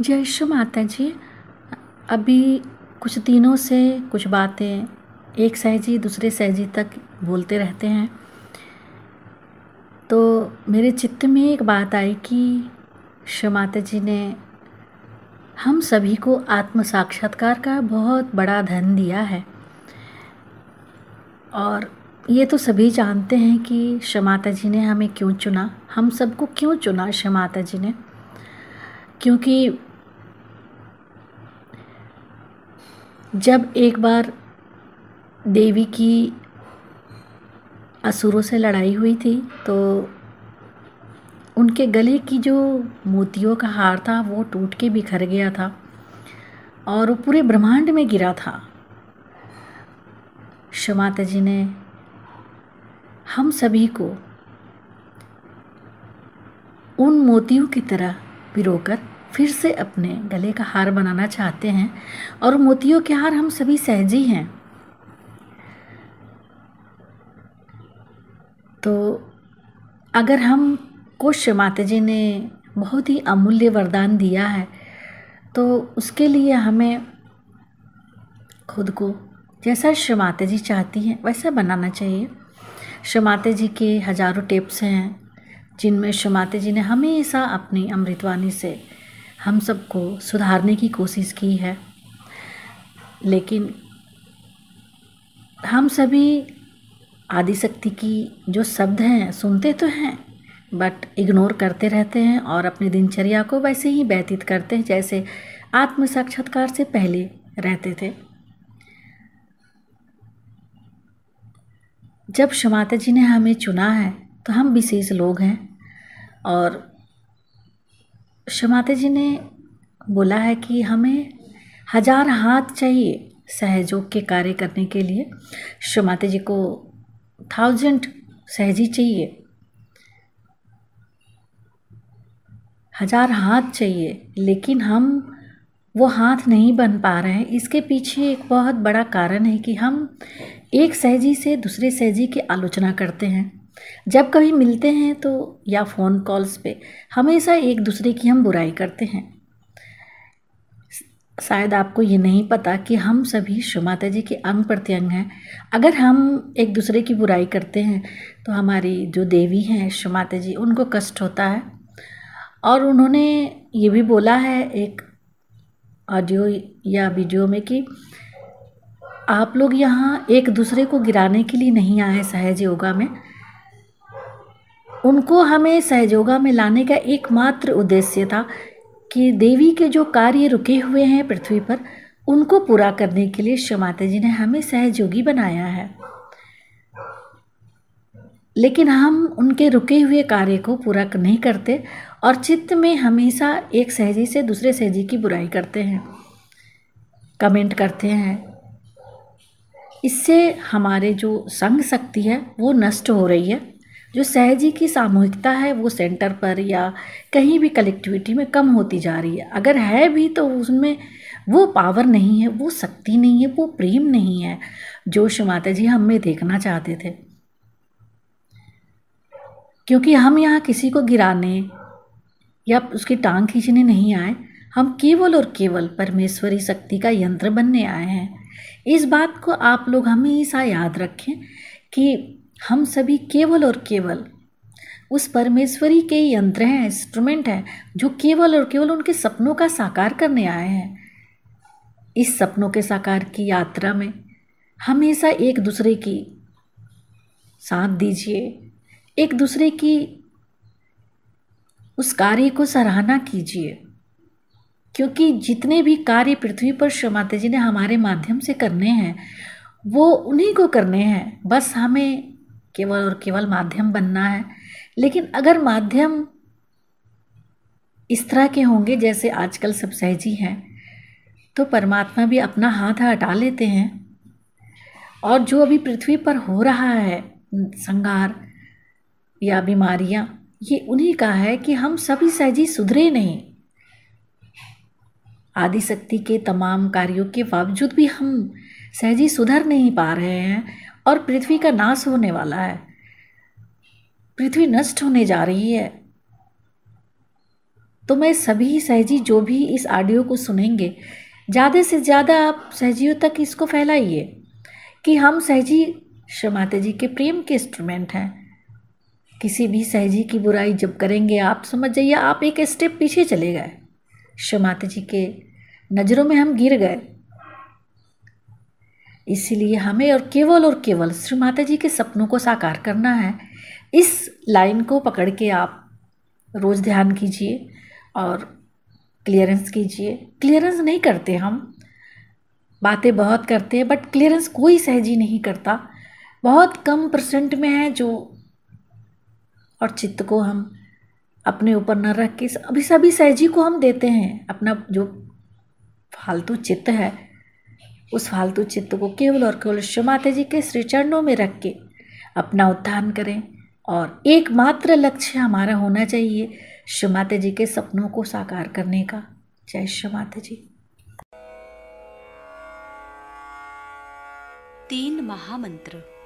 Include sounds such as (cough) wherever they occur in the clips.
जय श्री माता जी। अभी कुछ दिनों से कुछ बातें एक सहजी दूसरे सहजी तक बोलते रहते हैं। तो मेरे चित्त में एक बात आई कि श्री माता जी ने हम सभी को आत्म साक्षात्कार का बहुत बड़ा धन दिया है। और ये तो सभी जानते हैं कि शमाता जी ने हमें क्यों चुना, हम सबको क्यों चुना शमाता जी ने? क्योंकि जब एक बार देवी की असुरों से लड़ाई हुई थी तो उनके गले की जो मोतियों का हार था, वो टूट के बिखर गया था और वो पूरे ब्रह्मांड में गिरा था। शमाता जी ने हम सभी को उन मोतियों की तरह पिरोकर फिर से अपने गले का हार बनाना चाहते हैं और मोतियों के हार हम सभी सहजी हैं। तो अगर हम कुछ माता जी ने बहुत ही अमूल्य वरदान दिया है तो उसके लिए हमें खुद को जैसा श्री माता जी चाहती हैं, वैसा बनाना चाहिए। श्री माता जी के हज़ारों टिप्स हैं, जिनमें श्री माता जी ने हमेशा अपनी अमृतवाणी से हम सबको सुधारने की कोशिश की है। लेकिन हम सभी आदिशक्ति की जो शब्द हैं, सुनते तो हैं बट इग्नोर करते रहते हैं और अपनी दिनचर्या को वैसे ही व्यतीत करते हैं जैसे आत्म साक्षात्कार से पहले रहते थे। जब शमाता जी ने हमें चुना है तो हम विशेष लोग हैं और शमाता जी ने बोला है कि हमें हज़ार हाथ चाहिए सहयोग के कार्य करने के लिए। शमाता जी को थाउज़ेंड सहजी चाहिए। हज़ार हाथ चाहिए, लेकिन हम वो हाथ नहीं बन पा रहे हैं। इसके पीछे एक बहुत बड़ा कारण है कि हम एक सहजी से दूसरे सहजी की आलोचना करते हैं। जब कभी मिलते हैं तो या फ़ोन कॉल्स पे, हमेशा एक दूसरे की हम बुराई करते हैं। शायद आपको ये नहीं पता कि हम सभी शुमाता जी के अंग प्रत्यंग हैं। अगर हम एक दूसरे की बुराई करते हैं तो हमारी जो देवी हैं शुमाता जी, उनको कष्ट होता है। और उन्होंने ये भी बोला है एक ऑडियो या वीडियो में कि, आप लोग यहाँ एक दूसरे को गिराने के लिए नहीं आए सहज योगा में। उनको हमें सहयोगा में लाने का एकमात्र उद्देश्य था कि देवी के जो कार्य रुके हुए हैं पृथ्वी पर, उनको पूरा करने के लिए शमाता जी ने हमें सहयोगी बनाया है। लेकिन हम उनके रुके हुए कार्य को पूरा नहीं करते और चित्त में हमेशा एक सहजी से दूसरे सहजी की बुराई करते हैं, कमेंट करते हैं। इससे हमारे जो संग शक्ति है, वो नष्ट हो रही है। जो सहजी की सामूहिकता है, वो सेंटर पर या कहीं भी कलेक्टिविटी में कम होती जा रही है। अगर है भी तो उसमें वो पावर नहीं है, वो शक्ति नहीं है, वो प्रेम नहीं है, जो माता जी हमें देखना चाहते थे। क्योंकि हम यहाँ किसी को गिराने या उसकी टांग खींचने नहीं आए, हम केवल और केवल परमेश्वरी शक्ति का यंत्र बनने आए हैं। इस बात को आप लोग हमेशा याद रखें कि हम सभी केवल और केवल। उस परमेश्वरी के यंत्र हैं इंस्ट्रूमेंट हैं, जो केवल और केवल उनके सपनों का साकार करने आए हैं। इस सपनों के साकार की यात्रा में हमेशा एक दूसरे की साथ दीजिए। एक दूसरे की उस कार्य को सराहना कीजिए। क्योंकि जितने भी कार्य पृथ्वी पर श्रमाते जी ने हमारे माध्यम से करने हैं, वो उन्हीं को करने हैं। बस हमें केवल और केवल माध्यम बनना है। लेकिन अगर माध्यम इस तरह के होंगे जैसे आजकल सब सहजी हैं तो परमात्मा भी अपना हाथ हटा लेते हैं। और जो अभी पृथ्वी पर हो रहा है, संगार या बीमारियाँ, ये उन्हीं का है कि हम सभी सहजी सुधरे नहीं। आदिशक्ति के तमाम कार्यों के बावजूद भी हम सहजी सुधर नहीं पा रहे हैं और पृथ्वी का नाश होने वाला है। पृथ्वी नष्ट होने जा रही है। तो मैं सभी सहजी जो भी इस ऑडियो को सुनेंगे, ज़्यादा से ज़्यादा आप सहजियों तक इसको फैलाइए कि हम सहजी श्रमाते जी के प्रेम के इंस्ट्रूमेंट हैं। किसी भी सहजी की बुराई जब करेंगे, आप समझ जाइए, आप एक स्टेप पीछे चले गए। श्रमाते जी के नज़रों में हम गिर गए। इसीलिए हमें और केवल और केवल श्री माता जी के सपनों को साकार करना है। इस लाइन को पकड़ के आप रोज़ ध्यान कीजिए और क्लियरेंस कीजिए। क्लियरेंस नहीं करते हम। बातें बहुत करते हैं, बट क्लियरेंस कोई सहजी नहीं करता। बहुत कम परसेंट में है जो और चित्त को हम अपने ऊपर न रख के अभी सभी सहजी को हम देते हैं। अपना जो फालतू चित्त है उस फालतू चित्त को केवल और केवल शिव माता जी के श्री चरणों में रख के अपना उत्थान करें। और एकमात्र लक्ष्य हमारा होना चाहिए शिव माता जी के सपनों को साकार करने का। जय शिव माता जी तीन महामंत्र।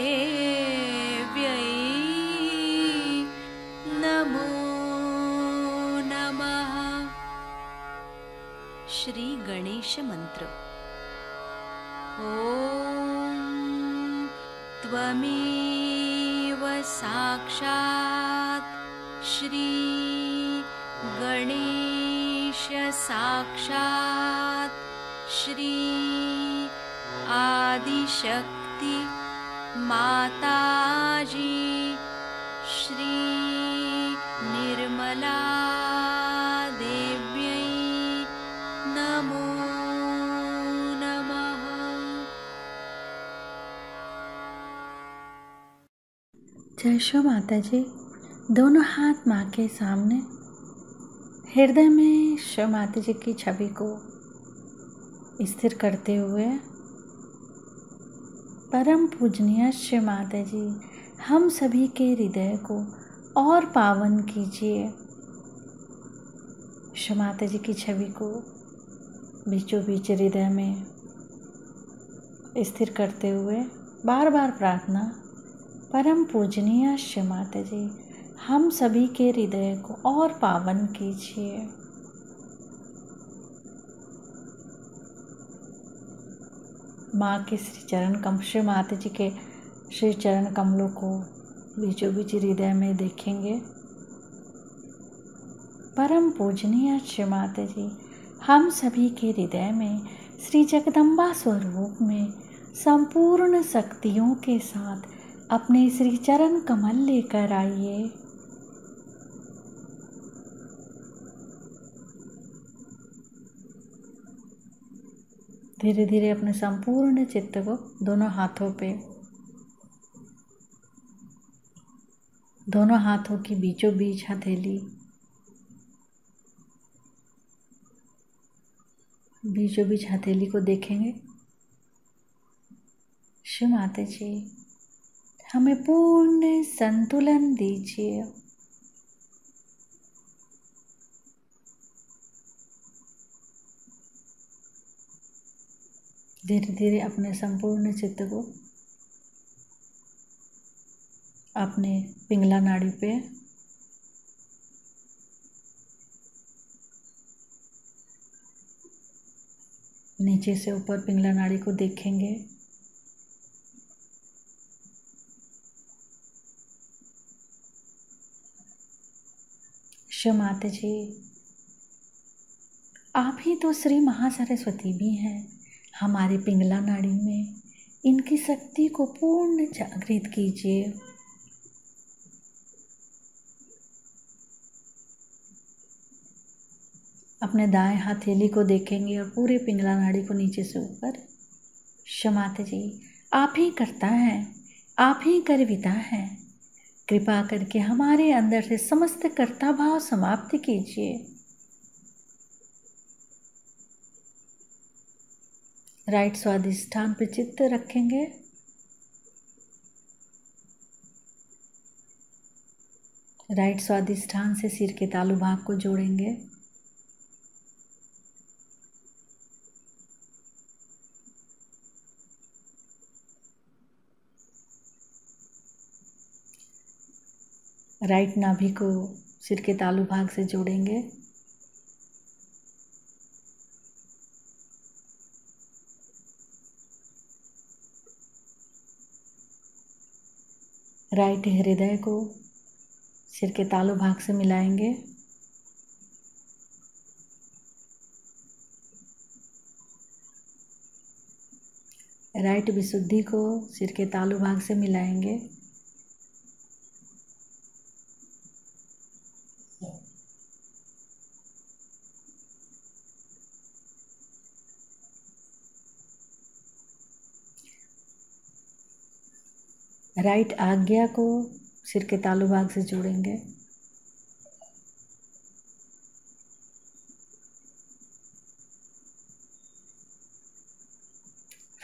देव्यै नमो नमः। श्री गणेश मंत्र ॐ त्वमेव साक्षात् श्री गणेश साक्षात् श्री आदिशक्ति माताजी, श्री निर्मला नमो नमः। जय शो माता जी दोनों हाथ माँ के सामने। हृदय में शिव माता जी की छवि को स्थिर करते हुए परम पूजनीय श्री माता जी हम सभी के हृदय को और पावन कीजिए। श्री माता जी की छवि को बीचों बीच हृदय में स्थिर करते हुए बार बार प्रार्थना, परम पूजनीय शिव माता जी हम सभी के हृदय को और पावन कीजिए। माँ के श्री चरण कम श्री माता जी के श्री चरण कमलों को बीचों बीच हृदय में देखेंगे। परम पूजनीय श्री माता जी, हम सभी के हृदय में श्री जगदम्बा स्वरूप में संपूर्ण शक्तियों के साथ अपने श्री चरण कमल लेकर आइए। धीरे धीरे अपने संपूर्ण चित्त को दोनों हाथों पे, दोनों हाथों की बीचों बीच हथेली बीचों बीच हथेली को देखेंगे। शिव माता जी हमें पूर्ण संतुलन दीजिए। धीरे धीरे अपने संपूर्ण चित्त को अपने पिंगला नाड़ी पे नीचे से ऊपर पिंगला नाड़ी को देखेंगे। शिव माता जी, आप ही तो श्री महासरस्वती भी हैं। हमारे पिंगला नाड़ी में इनकी शक्ति को पूर्ण जागृत कीजिए। अपने दाएँ हथेली को देखेंगे और पूरे पिंगला नाड़ी को नीचे से ऊपर। क्षमाते जी, आप ही करता है, आप ही करविता है। कृपा करके हमारे अंदर से समस्त कर्ता भाव समाप्त कीजिए। राइट स्वादिष्ठान पर चित्त रखेंगे। राइट स्वादिष्ठान से सिर के तालु भाग को जोड़ेंगे। राइट नाभि को सिर के तालु भाग से जोड़ेंगे। राइट हृदय को सिर के तालु भाग से मिलाएँगे। राइट विशुद्धि को सिर के तालु भाग से मिलाएँगे। राइट आज्ञा को सिर के तालु भाग से जोड़ेंगे।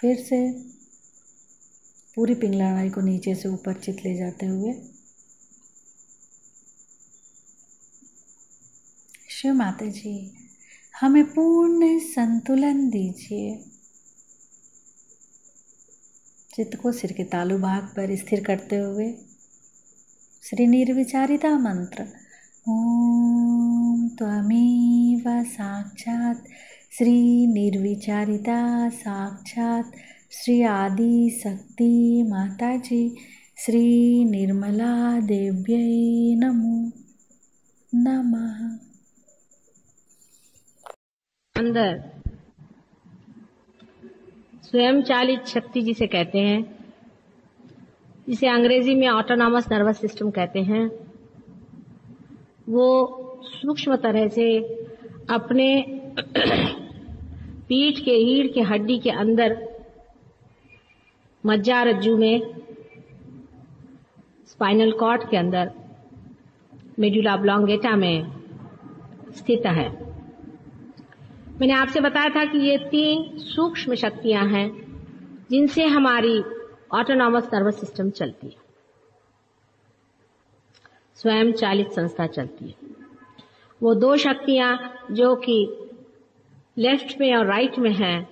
फिर से पूरी पिंगला नाई को नीचे से ऊपर चित ले जाते हुए। शिव माता जी हमें पूर्ण संतुलन दीजिए। चित्त को सिर के तालु भाग पर स्थिर करते हुए, श्री निर्विचारिता मंत्र, ओम त्वमेव साक्षात श्री निर्विचारिता साक्षात श्री आदि शक्ति माता जी श्री निर्मला देव्य नमो नमः। अंदर। स्वयं चालित शक्ति जिसे कहते हैं, जिसे अंग्रेज़ी में ऑटोनॉमस नर्वस सिस्टम कहते हैं, वो सूक्ष्म तरह से अपने पीठ के रीढ़ के हड्डी के अंदर मज्जा रज्जू में स्पाइनल कॉर्ड के अंदर मेडुला ब्लॉन्गेटा में स्थित है। मैंने आपसे बताया था कि ये तीन सूक्ष्म शक्तियाँ हैं जिनसे हमारी ऑटोनॉमस नर्वस सिस्टम चलती है। स्वयं चालित संस्था चलती है। वो दो शक्तियाँ जो कि लेफ़्ट में और राइट में हैं,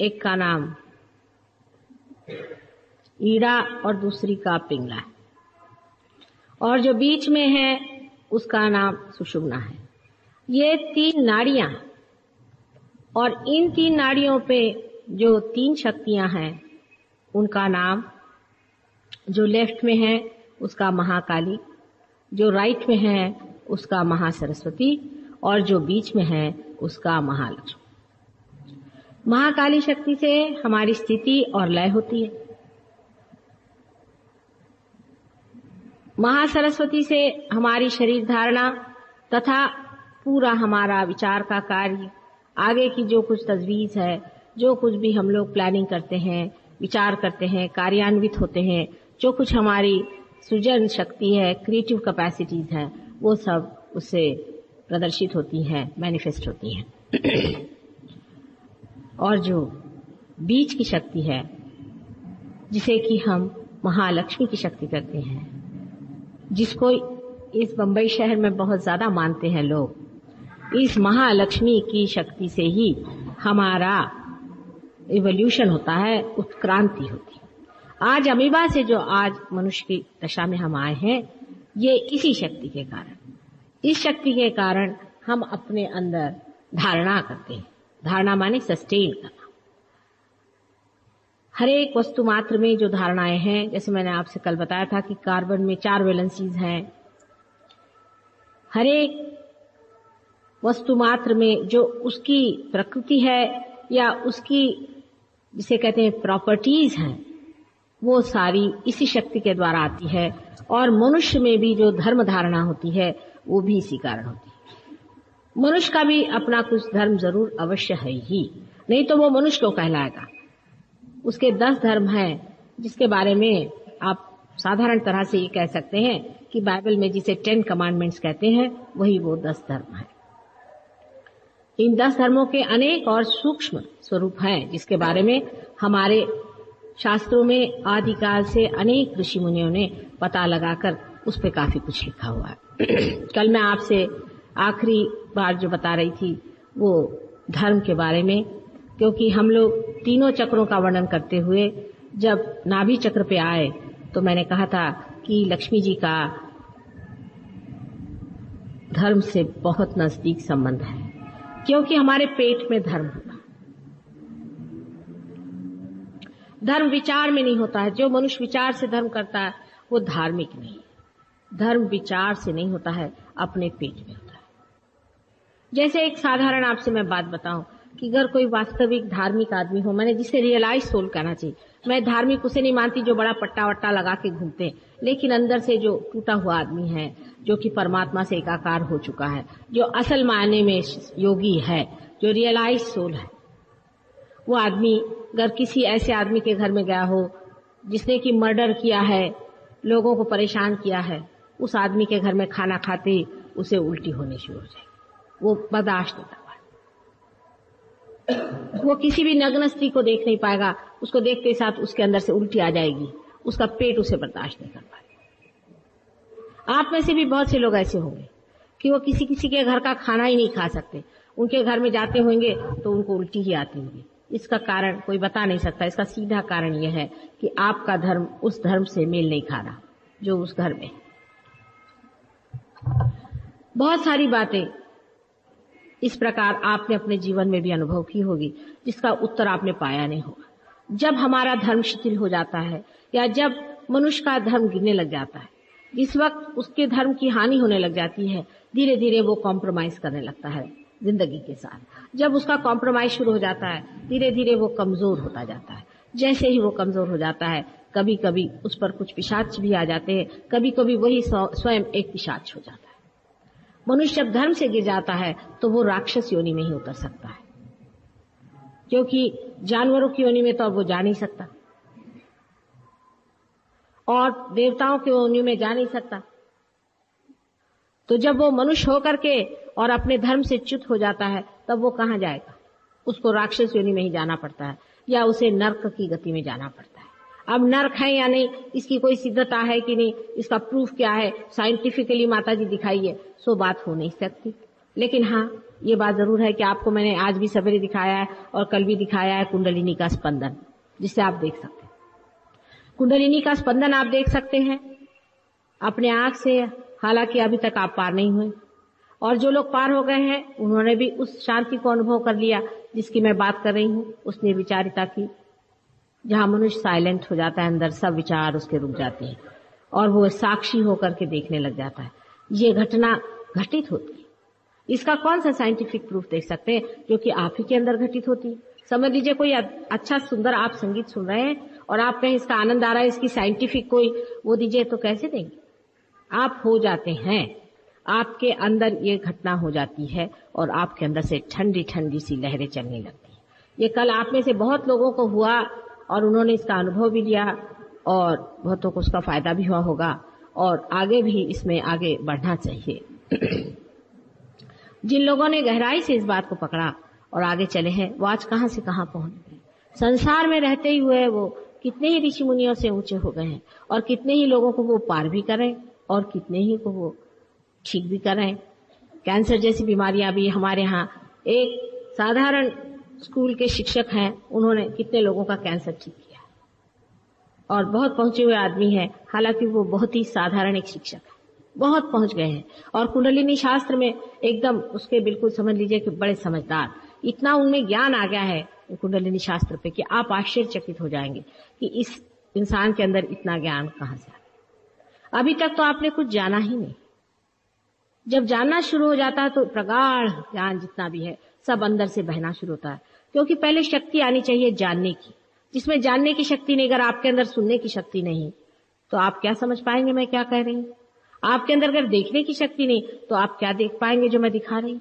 एक का नाम ईड़ा और दूसरी का पिंगला है। और जो बीच में है, उसका नाम सुषुम्ना है। ये तीन नाड़ियाँ और इन तीन नाड़ियों पे जो तीन शक्तियाँ हैं, उनका नाम, जो लेफ़्ट में है, उसका महाकाली, जो राइट में है, उसका महासरस्वती, और जो बीच में है, उसका महालक्ष्मी। महाकाली शक्ति से हमारी स्थिति और लय होती है। महासरस्वती से हमारी शरीर धारणा तथा पूरा हमारा विचार का कार्य आगे की जो कुछ तजवीज है, जो कुछ भी हम लोग प्लानिंग करते हैं, विचार करते हैं, कार्यान्वित होते हैं, जो कुछ हमारी सृजन शक्ति है क्रिएटिव कैपेसिटीज हैं, वो सब उससे प्रदर्शित होती हैं मैनिफेस्ट होती हैं। (clears throat) और जो बीच की शक्ति है, जिसे कि हम महालक्ष्मी की शक्ति करते हैं, जिसको इस बंबई शहर में बहुत ज़्यादा मानते हैं लोग इस महालक्ष्मी की शक्ति से ही हमारा इवोल्यूशन होता है, उत्क्रांति होती है। आज अमीबा से जो आज मनुष्य की दशा में हम आए हैं, ये इसी शक्ति के कारण। इस शक्ति के कारण हम अपने अंदर धारणा करते हैं। धारणा माने सस्टेन करना। हर एक वस्तु मात्र में जो धारणाएँ हैं, जैसे मैंने आपसे कल बताया था कि कार्बन में चार वैलेंसीज हैं। हर एक वस्तु मात्र में जो उसकी प्रकृति है या उसकी, जिसे कहते हैं प्रॉपर्टीज़ हैं, वो सारी इसी शक्ति के द्वारा आती है और मनुष्य में भी जो धर्म धारणा होती है, वो भी इसी कारण होती है। मनुष्य का भी अपना कुछ धर्म ज़रूर अवश्य है ही, नहीं तो वो मनुष्य को कहलाएगा। उसके दस धर्म हैं, जिसके बारे में आप साधारण तरह से ये कह सकते हैं कि बाइबल में जिसे टेन कमांडमेंट्स कहते हैं, वही वो दस धर्म है। इन दस धर्मों के अनेक और सूक्ष्म स्वरूप हैं जिसके बारे में हमारे शास्त्रों में आदिकाल से अनेक ऋषि मुनियों ने पता लगाकर उस पर काफ़ी कुछ लिखा हुआ है। (clears throat) कल मैं आपसे आखिरी बार जो बता रही थी वो धर्म के बारे में क्योंकि हम लोग तीनों चक्रों का वर्णन करते हुए जब नाभि चक्र पे आए तो मैंने कहा था कि लक्ष्मी जी का धर्म से बहुत नज़दीक संबंध है। क्योंकि हमारे पेट में धर्म होता धर्म विचार में नहीं होता है। जो मनुष्य विचार से धर्म करता है, वो धार्मिक नहीं धर्म विचार से नहीं होता है, अपने पेट में होता है। जैसे एक साधारण आपसे मैं बात बताऊँ कि अगर कोई वास्तविक धार्मिक आदमी हो, मैंने जिसे रियलाइज़ सोल करना चाहिए। मैं धार्मिक उसे नहीं मानती जो बड़ा पट्टा वट्टा लगा के घूमते हैं, लेकिन अंदर से जो टूटा हुआ आदमी है जो कि परमात्मा से एकाकार हो चुका है, जो असल मायने में योगी है, जो रियलाइज़ सोल है। वो आदमी, अगर किसी ऐसे आदमी के घर में गया हो, जिसने कि मर्डर किया है, लोगों को परेशान किया है, उस आदमी के घर में खाना खाते उसे उल्टी होनी शुरू हो जाए वो बर्दाश्त नहीं कर वो किसी भी नग्न स्त्री को देख नहीं पाएगा, उसको देखते ही साथ उसके अंदर से उल्टी आ जाएगी, उसका पेट उसे बर्दाश्त नहीं कर पाएगा। आप में से भी बहुत से लोग ऐसे होंगे कि वो किसी किसी के घर का खाना ही नहीं खा सकते। उनके घर में जाते होंगे तो उनको उल्टी ही आती होगी। इसका कारण कोई बता नहीं सकता। इसका सीधा कारण यह है कि आपका धर्म उस धर्म से मेल नहीं खा रहा, जो उस घर में। बहुत सारी बातें इस प्रकार आपने अपने जीवन में भी अनुभव की होगी, जिसका उत्तर आपने पाया नहीं होगा। जब हमारा धर्म शिथिल हो जाता है या जब मनुष्य का धर्म गिरने लग जाता है जिस वक्त उसके धर्म की हानि होने लग जाती है। धीरे धीरे वो कॉम्प्रोमाइज करने लगता है, ज़िंदगी के साथ। जब उसका कॉम्प्रोमाइज शुरू हो जाता है धीरे धीरे वो कमज़ोर होता जाता है। जैसे ही वो कमज़ोर हो जाता है कभी कभी उस पर कुछ पिशाच भी आ जाते हैं कभी कभी वही स्वयं एक पिशाच हो जाता है। मनुष्य जब धर्म से गिर जाता है तो वो राक्षस योनि में ही उतर सकता है। क्योंकि जानवरों की योनि में तो अब वो जा नहीं सकता। और देवताओं के योनि में जा नहीं सकता। तो जब वो मनुष्य होकर के और अपने धर्म से च्युत हो जाता है, तब वो कहाँ जाएगा? उसको राक्षस योनि में ही जाना पड़ता है, या उसे नर्क की गति में जाना पड़ता है। अब नर्क है या नहीं, इसकी कोई सिद्धता है कि नहीं, इसका प्रूफ क्या है? साइंटिफिकली माता जी दिखाइए, सो बात हो नहीं सकती। लेकिन हाँ ये बात ज़रूर है कि आपको मैंने आज भी सवेरे दिखाया है और कल भी दिखाया है कुंडलिनी का स्पंदन, जिससे आप देख सकते हैं। कुंडलिनी का स्पंदन आप देख सकते हैं। अपने आँख से, हालाँकि अभी तक आप पार नहीं हुए। और जो लोग पार हो गए हैं, उन्होंने भी उस शांति को अनुभव कर लिया, जिसकी मैं बात कर रही हूँ। उसने विचारिता की, जहाँ मनुष्य साइलेंट हो जाता है अंदर, सब विचार उसके रुक जाते हैं। और वो साक्षी होकर के देखने लग जाता है। ये घटना घटित होती है। इसका कौन सा साइंटिफिक प्रूफ देख सकते हैं, जो कि आप ही के अंदर घटित होती है? समझ लीजिए, कोई अच्छा सुंदर आप संगीत सुन रहे हैं और आप कहें इसका आनंद आ रहा है, इसकी साइंटिफिक कोई वो दीजिए तो कैसे देंगे? आप हो जाते हैं, आपके अंदर ये घटना हो जाती है और आपके अंदर से ठंडी ठंडी सी लहरें चलने लगती है। ये कल आप में से बहुत लोगों को हुआ और उन्होंने इसका अनुभव भी लिया और बहुतों को उसका फ़ायदा भी हुआ होगा और आगे भी इसमें आगे बढ़ना चाहिए। (clears throat) जिन लोगों ने गहराई से इस बात को पकड़ा और आगे चले हैं, वो आज कहाँ से कहाँ पहुँच गए? संसार में रहते ही हुए वो कितने ही ऋषि मुनियों से ऊँचे हो गए हैं और कितने ही लोगों को वो पार भी करें और कितने ही को वो ठीक भी करें। कैंसर जैसी बीमारियाँ भी हमारे यहाँ एक साधारण स्कूल के शिक्षक हैं, उन्होंने कितने लोगों का कैंसर ठीक किया। और बहुत पहुँचे हुए आदमी है, हालाँकि वो बहुत ही साधारण एक शिक्षक है। बहुत पहुँच गए हैं। और कुंडलिनी शास्त्र में एकदम उसके बिल्कुल समझ लीजिए कि बड़े समझदार। इतना उनमें ज्ञान आ गया है कुंडलिनी शास्त्र पे कि आप आश्चर्यचकित हो जाएँगे कि इस इंसान के अंदर इतना ज्ञान कहाँ से अभी तक तो आपने कुछ जाना ही नहीं। जब जानना शुरू हो जाता है तो प्रगाढ़ ज्ञान जितना भी है, सब अंदर से बहना शुरू होता है। क्योंकि पहले शक्ति आनी चाहिए जानने की, जिसमें जानने की शक्ति नहीं, अगर आपके अंदर सुनने की शक्ति नहीं तो आप क्या समझ पाएँगे मैं क्या कह रही हूँ? आपके अंदर अगर देखने की शक्ति नहीं तो आप क्या देख पाएँगे जो मैं दिखा रही हूँ?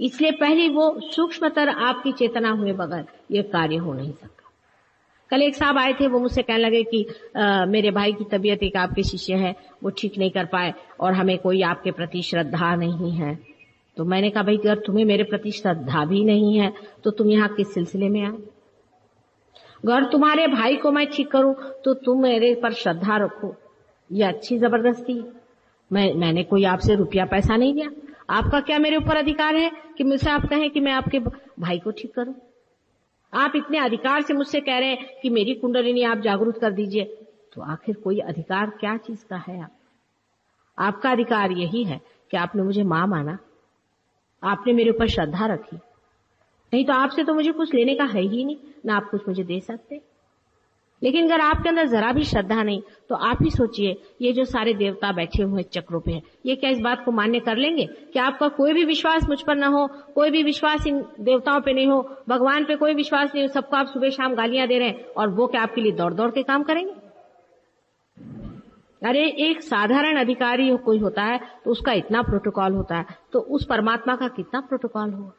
इसलिए पहले वो सूक्ष्मतर आपकी चेतना हुए बगैर ये कार्य हो नहीं सकता। कल एक साहब आए थे वो मुझसे कहने लगे कि आ, मेरे भाई की तबीयत एक आपके शिष्य है वो ठीक नहीं कर पाए और हमें कोई आपके प्रति श्रद्धा नहीं है। तो मैंने कहा भाई अगर तुम्हें मेरे प्रति श्रद्धा भी नहीं है तो तुम यहाँ किस सिलसिले में आए अगर तुम्हारे भाई को मैं ठीक करूँ तो तुम मेरे पर श्रद्धा रखो। ये अच्छी ज़बरदस्ती मैं मैंने कोई आपसे रुपया पैसा नहीं दिया। आपका क्या मेरे ऊपर अधिकार है कि मुझसे आप कहें कि मैं आपके भाई को ठीक करूँ? आप इतने अधिकार से मुझसे कह रहे हैं कि मेरी कुंडलिनी आप जागरूक कर दीजिए। तो आखिर कोई अधिकार क्या चीज़ का है आप? आपका अधिकार यही है कि आपने मुझे माँ माना। आपने मेरे ऊपर श्रद्धा रखी। नहीं तो आपसे तो मुझे कुछ लेने का है ही नहीं, ना आप कुछ मुझे दे सकते। लेकिन अगर आपके अंदर जरा भी श्रद्धा नहीं तो आप ही सोचिए, ये जो सारे देवता बैठे हुए हैं चक्रों पे हैं, ये क्या इस बात को मान्य कर लेंगे? कि आपका कोई भी विश्वास मुझ पर ना हो, कोई भी विश्वास इन देवताओं पे नहीं हो, भगवान पे कोई विश्वास नहीं हो, सबको आप सुबह शाम गालियाँ दे रहे हैं, और वो क्या आपके लिए दौड़ दौड़ के काम करेंगे? अरे, एक साधारण अधिकारी कोई होता है तो उसका इतना प्रोटोकॉल होता है तो उस परमात्मा का कितना प्रोटोकॉल होगा?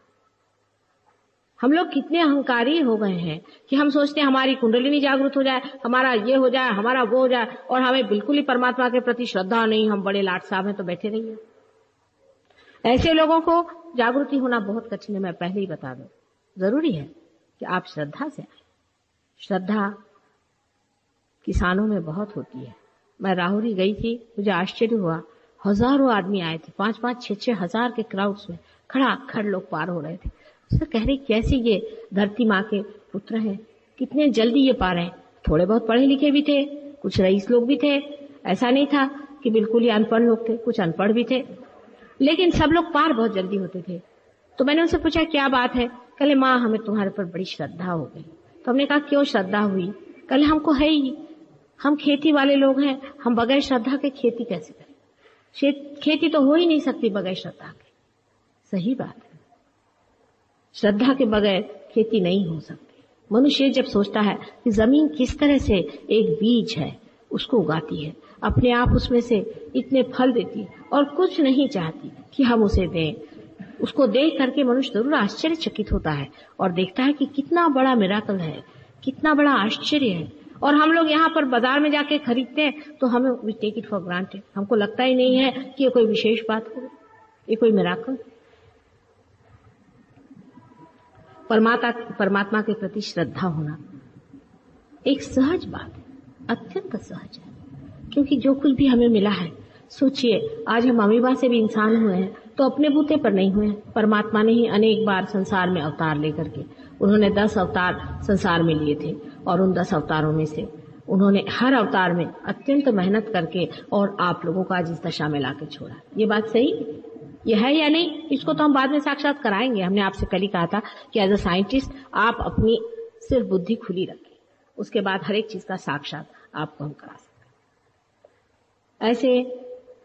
हम लोग कितने अहंकारी हो गए हैं कि हम सोचते हैं हमारी कुंडलिनी जागृत हो जाए, हमारा ये हो जाए, हमारा वो हो जाए, और हमें बिल्कुल ही परमात्मा के प्रति श्रद्धा नहीं, हम बड़े लाट साहब हैं तो बैठे रहिए ऐसे लोगों को जागृति होना बहुत कठिन है, मैं पहले ही बता दूँ। ज़रूरी है कि आप श्रद्धा से आए। श्रद्धा किसानों में बहुत होती है। मैं राहुरी गई थी, मुझे आश्चर्य हुआ। हज़ारों आदमी आए थे पाँच पाँच छह छह हज़ार के क्राउड्स में खड़ा खड़ लोग पार हो रहे थे। सर कह रही, कैसे ये धरती माँ के पुत्र हैं? कितने जल्दी ये पा रहे हैं? थोड़े बहुत पढ़े लिखे भी थे, कुछ रईस लोग भी थे। ऐसा नहीं था कि बिल्कुल ही अनपढ़ लोग थे, कुछ अनपढ़ भी थे। लेकिन सब लोग पार बहुत जल्दी होते थे। तो मैंने उनसे पूछा, क्या बात है? कल माँ हमें तुम्हारे पर बड़ी श्रद्धा हो गई। तो हमने कहा, क्यों श्रद्धा हुई? कल हमको है ही। हम खेती वाले लोग हैं, हम बगैर श्रद्धा के खेती कैसे करें? खेती तो हो ही नहीं सकती बगैर श्रद्धा के। सही बात। श्रद्धा के बगैर खेती नहीं हो सकती। मनुष्य जब सोचता है कि ज़मीन किस तरह से एक बीज है, उसको उगाती है, अपने आप उसमें से इतने फल देती और कुछ नहीं चाहती कि हम उसे दें, उसको देख करके मनुष्य ज़रूर आश्चर्यचकित होता है और देखता है कि कितना बड़ा मिराकल है, कितना बड़ा आश्चर्य है। और हम लोग यहाँ पर बाज़ार में जाके खरीदते हैं तो हमें we take it for granted हमको लगता ही नहीं है कि ये कोई विशेष बात हो, ये कोई मिराकल परमात्मा परमात्मा के प्रति श्रद्धा होना। एक सहज बात है, अत्यंत सहज है। क्योंकि जो कुछ भी हमें मिला है, सोचिए, आज हम अमीबा से भी इंसान हुए हैं तो अपने बूते पर नहीं हुए परमात्मा ने ही अनेक बार संसार में अवतार लेकर के, उन्होंने दस अवतार संसार में लिए थे, और उन दस अवतारों में से उन्होंने हर अवतार में अत्यंत मेहनत करके और आप लोगों को आज इस दशा में लाके छोड़ा। ये बात सही? ये है या नहीं, इसको तो हम बाद में साक्षात कराएँगे। हमने आपसे कल ही कहा था कि एज अ साइंटिस्ट आप अपनी सिर्फ़ बुद्धि खुली रखें। उसके बाद हर एक चीज़ का साक्षात आपको हम करा सकते ऐसे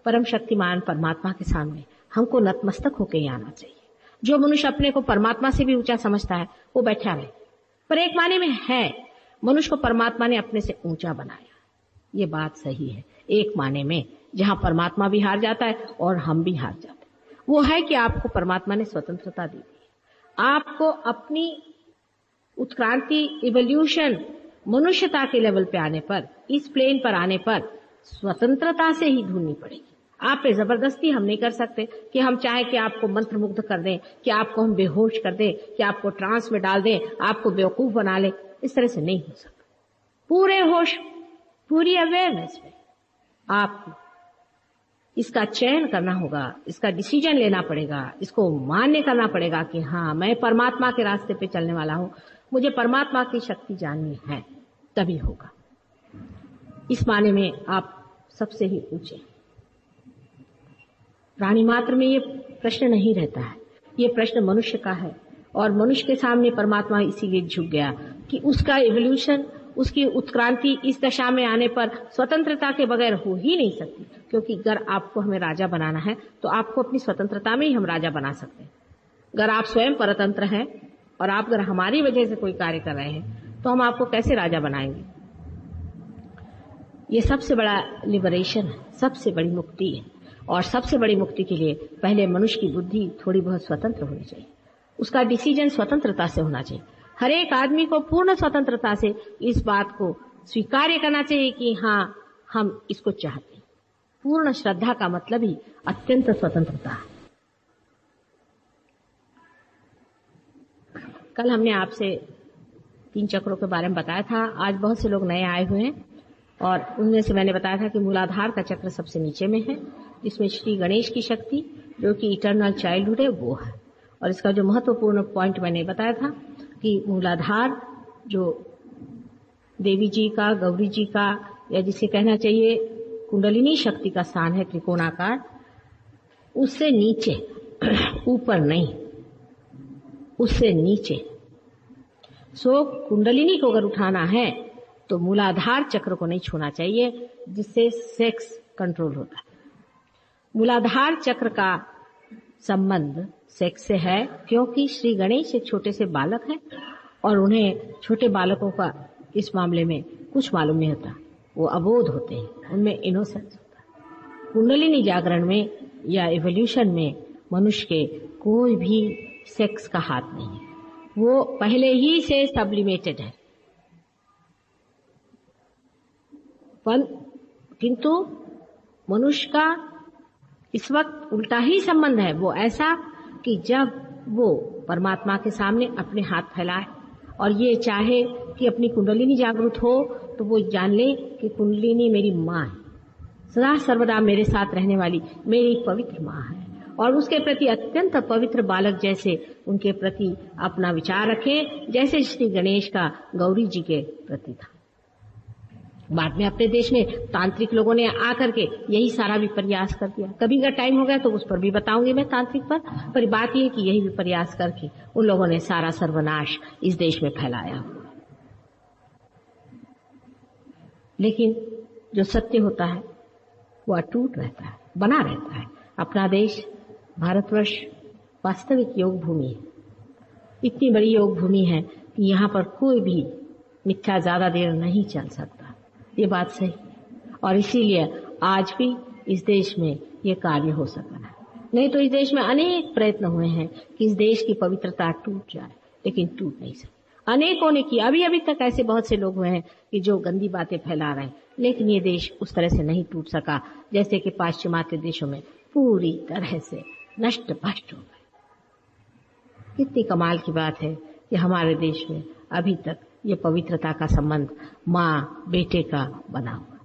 परम शक्तिमान परमात्मा के सामने हमको नतमस्तक होकर ही आना चाहिए। जो मनुष्य अपने को परमात्मा से भी ऊँचा समझता है, वो बैठा रहे। पर एक माने में है, मनुष्य को परमात्मा ने अपने से ऊँचा बनाया। ये बात सही है। एक माने में जहाँ परमात्मा भी हार जाता है और हम भी हार जाते हैं। वो है कि आपको परमात्मा ने स्वतंत्रता दी आपको अपनी उत्क्रांति इवोल्यूशन मनुष्यता के लेवल पे आने पर, इस प्लेन पर आने पर स्वतंत्रता से ही ढूंढनी पड़ेगी। आप पे ज़बरदस्ती हम नहीं कर सकते कि हम चाहे कि आपको मंत्र मुग्ध कर दें, कि आपको हम बेहोश कर दें, कि आपको ट्रांस में डाल दें, आपको बेवकूफ़ बना लें। इस तरह से नहीं हो सकता। पूरे होश, पूरी अवेयरनेस में आपको इसका चयन करना होगा, इसका डिसीज़न लेना पड़ेगा, इसको मान्य करना पड़ेगा कि हाँ मैं परमात्मा के रास्ते पे चलने वाला हूँ, मुझे परमात्मा की शक्ति जाननी है, तभी होगा। इस माने में आप सबसे ही ऊँचे प्राणी मात्र में ये प्रश्न नहीं रहता है। ये प्रश्न मनुष्य का है और मनुष्य के सामने परमात्मा इसीलिए झुक गया कि उसका इवोल्यूशन उसकी उत्क्रांति इस दशा में आने पर स्वतंत्रता के बगैर हो ही नहीं सकती। क्योंकि अगर आपको हमें राजा बनाना है तो आपको अपनी स्वतंत्रता में ही हम राजा बना सकते हैं। अगर आप स्वयं परतंत्र हैं और आप अगर हमारी वजह से कोई कार्य कर रहे हैं तो हम आपको कैसे राजा बनाएँगे? ये सबसे बड़ा लिबरेशन है, सबसे बड़ी मुक्ति है। और सबसे बड़ी मुक्ति के लिए पहले मनुष्य की बुद्धि थोड़ी बहुत स्वतंत्र होनी चाहिए। उसका डिसीज़न स्वतंत्रता से होना चाहिए। हर एक आदमी को पूर्ण स्वतंत्रता से इस बात को स्वीकार्य करना चाहिए कि हाँ हम इसको चाहते हैं। पूर्ण श्रद्धा का मतलब ही अत्यंत स्वतंत्रता है। कल हमने आपसे तीन चक्रों के बारे में बताया था। आज बहुत से लोग नए आए हुए हैं और उनमें से मैंने बताया था कि मूलाधार का चक्र सबसे नीचे में है, जिसमें श्री गणेश की शक्ति, जो कि इटर्नल चाइल्डहुड है, वो है। और इसका जो महत्वपूर्ण पॉइंट मैंने बताया था कि मूलाधार जो देवी जी का, गौरी जी का, या जिसे कहना चाहिए, कुंडलिनी शक्ति का स्थान है त्रिकोणाकार, उससे नीचे, ऊपर नहीं, उससे नीचे। सो, कुंडलिनी को अगर उठाना है तो मूलाधार चक्र को नहीं छूना चाहिए, जिससे सेक्स कंट्रोल होता है। मूलाधार चक्र का संबंध सेक्स से है, क्योंकि श्री गणेश एक छोटे से बालक हैं और उन्हें छोटे बालकों का इस मामले में कुछ मालूम नहीं होता। वो अबोध होते हैं, उनमें इनोसेंस होता है। कुंडलिनी जागरण में या एवोल्यूशन में मनुष्य के कोई भी सेक्स का हाथ नहीं है। वो पहले ही से सब्लिमेटेड है। किंतु मनुष्य का इस वक्त उल्टा ही संबंध है। वो ऐसा कि जब वो परमात्मा के सामने अपने हाथ फैलाए और ये चाहे कि अपनी कुंडलिनी जागृत हो तो वो जान ले कि कुंडलिनी मेरी माँ है। सदा सर्वदा मेरे साथ रहने वाली मेरी पवित्र माँ है। और उसके प्रति अत्यंत पवित्र बालक जैसे उनके प्रति अपना विचार रखें, जैसे श्री गणेश का गौरी जी के प्रति था। बाद में अपने देश में तांत्रिक लोगों ने आकर के यही सारा भी प्रयास कर दिया। कभी अगर टाइम हो गया तो उस पर भी बताऊँगी मैं तांत्रिक पर पर बात यह कि यही भी प्रयास करके उन लोगों ने सारा सर्वनाश इस देश में फैलाया। लेकिन जो सत्य होता है, वो अटूट रहता है, बना रहता है। अपना देश, भारतवर्ष, वास्तविक योग भूमि है। इतनी बड़ी योग भूमि है कि यहाँ पर कोई भी मिथ्या ज़्यादा देर नहीं चल सकता। ये बात सही। और इसीलिए आज भी इस देश में ये कार्य हो सका है। नहीं तो इस देश में अनेक प्रयत्न हुए हैं कि इस देश की पवित्रता टूट जाए, लेकिन टूट नहीं सकी। अनेकों ने किया। अभी अभी तक ऐसे बहुत से लोग हुए हैं कि जो गंदी बातें फैला रहे हैं, लेकिन ये देश उस तरह से नहीं टूट सका, जैसे कि पाश्चिमात्य देशों में पूरी तरह से नष्ट भ्रष्ट हो गए। कितनी कमाल की बात है कि हमारे देश में अभी तक ये पवित्रता का संबंध माँ बेटे का बना हुआ।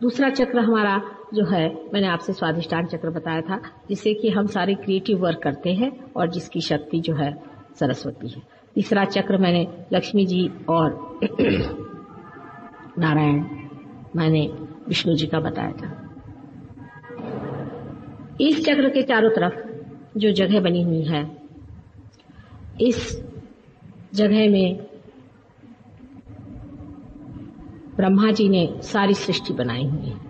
दूसरा चक्र हमारा जो है, मैंने आपसे स्वादिष्टान चक्र बताया था, जिससे कि हम सारे क्रिएटिव वर्क करते हैं और जिसकी शक्ति जो है सरस्वती है। तीसरा चक्र मैंने लक्ष्मी जी और (clears throat) नारायण, मैंने विष्णु जी का बताया था। इस चक्र के चारों तरफ़ जो जगह बनी हुई है इस जगह में ब्रह्मा जी ने सारी सृष्टि बनाई हुई है।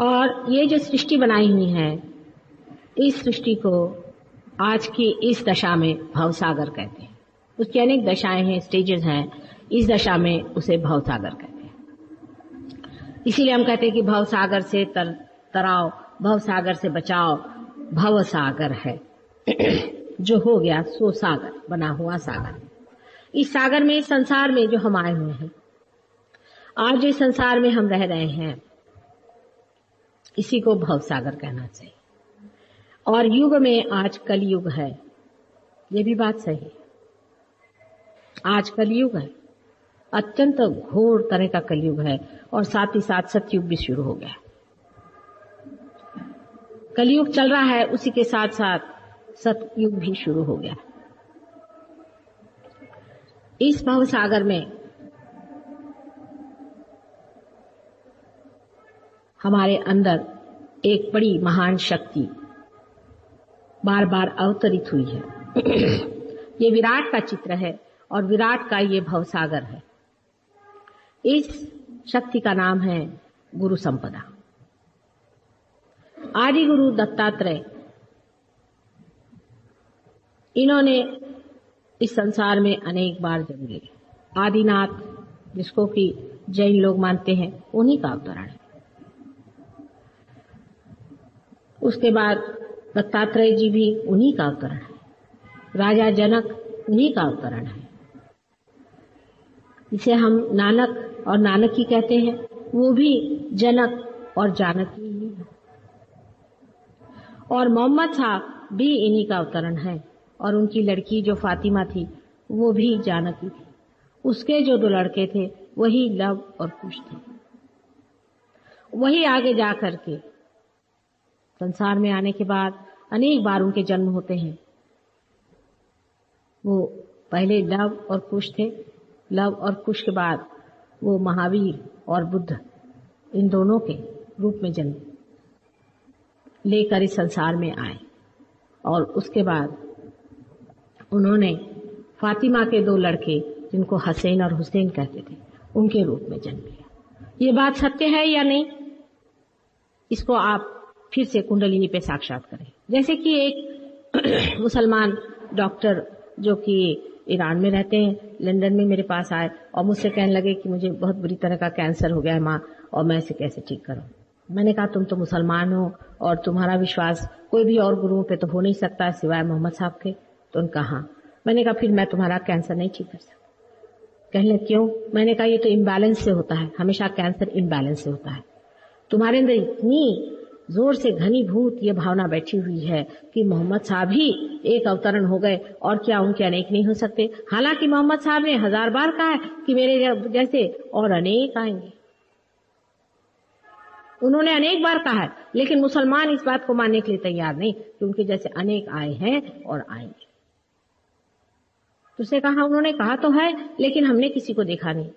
और ये जो सृष्टि बनाई हुई है इस सृष्टि को आज की इस दशा में भवसागर कहते हैं। उसकी अनेक दशाएँ हैं स्टेजेस हैं इस दशा में उसे भवसागर कहते हैं। इसीलिए हम कहते हैं कि भवसागर से तर, तराव भवसागर से बचाओ भवसागर है। जो हो गया, सो सागर, बना हुआ सागर। इस सागर में संसार में जो हम आए हुए हैं, आज जो संसार में हम रह रहे हैं, इसी को भव सागर कहना चाहिए। और युग में आज कलयुग है, ये भी बात सही आज कलयुग है, अत्यंत घोर तरह का कलयुग है, और साथ ही साथ सतयुग भी शुरू हो गया। कलयुग चल रहा है, उसी के साथ साथ सतयुग भी शुरू हो गया। इस भव सागर में हमारे अंदर एक बड़ी महान शक्ति बार बार अवतरित हुई है। ये विराट का चित्र है और विराट का ये भवसागर है। इस शक्ति का नाम है गुरु संपदा। आदि गुरु दत्तात्रेय इन्होंने इस संसार में अनेक बार जन्म लिया आदिनाथ, जिसको कि जैन लोग मानते हैं, उन्हीं का अवतरण है। उसके बाद दत्तात्रेय जी भी उन्हीं का अवतरण है। राजा जनक उन्हीं का अवतरण है। इसे हम नानक और नानकी कहते हैं, वो भी जनक और जानकी ही है। और मोहम्मद साहब भी इन्हीं का अवतरण है। और उनकी लड़की जो फातिमा थी, वो भी जानकी थी। उसके जो दो लड़के थे, वही लव और कुश थे। वही आगे जा करके संसार में आने के बाद अनेक बार उनके जन्म होते हैं। वो पहले लव और कुश थे। लव और कुश के बाद वो महावीर और बुद्ध, इन दोनों के रूप में जन्म लेकर इस संसार में आए। और उसके बाद उन्होंने फातिमा के दो लड़के, जिनको हसैन और हुसैन कहते थे, उनके रूप में जन्म लिया। ये बात सत्य है या नहीं? इसको आप फिर से कुंडलिनी पे साक्षात करें। जैसे कि एक (clears throat) मुसलमान डॉक्टर जो कि ईरान में रहते हैं, लंदन में मेरे पास आए और मुझसे कहने लगे कि मुझे बहुत बुरी तरह का कैंसर हो गया है माँ, और मैं इसे कैसे ठीक करूँ? मैंने कहा, तुम तो मुसलमान हो और तुम्हारा विश्वास कोई भी और गुरुओं पे तो हो नहीं सकता सिवाय मोहम्मद साहब के। तो उनका हाँ मैंने कहा, फिर मैं तुम्हारा कैंसर नहीं ठीक कर सकता। कहने क्यों? मैंने कहा, ये तो इम्बैलेंस से होता है, हमेशा कैंसर इम्बैलेंस से होता है। तुम्हारे अंदर इतनी ज़ोर से घनीभूत ये भावना बैठी हुई है कि मोहम्मद साहब ही एक अवतरण हो गए और क्या उनके अनेक नहीं हो सकते? हालाँकि मोहम्मद साहब ने हज़ार बार कहा है कि मेरे जैसे और अनेक आएँगे। उन्होंने अनेक बार कहा है, लेकिन मुसलमान इस बात को मानने के लिए तैयार नहीं कि उनके जैसे अनेक आए हैं और आएँगे। तुझसे कहा उन्होंने कहा तो है लेकिन हमने किसी को देखा नहीं.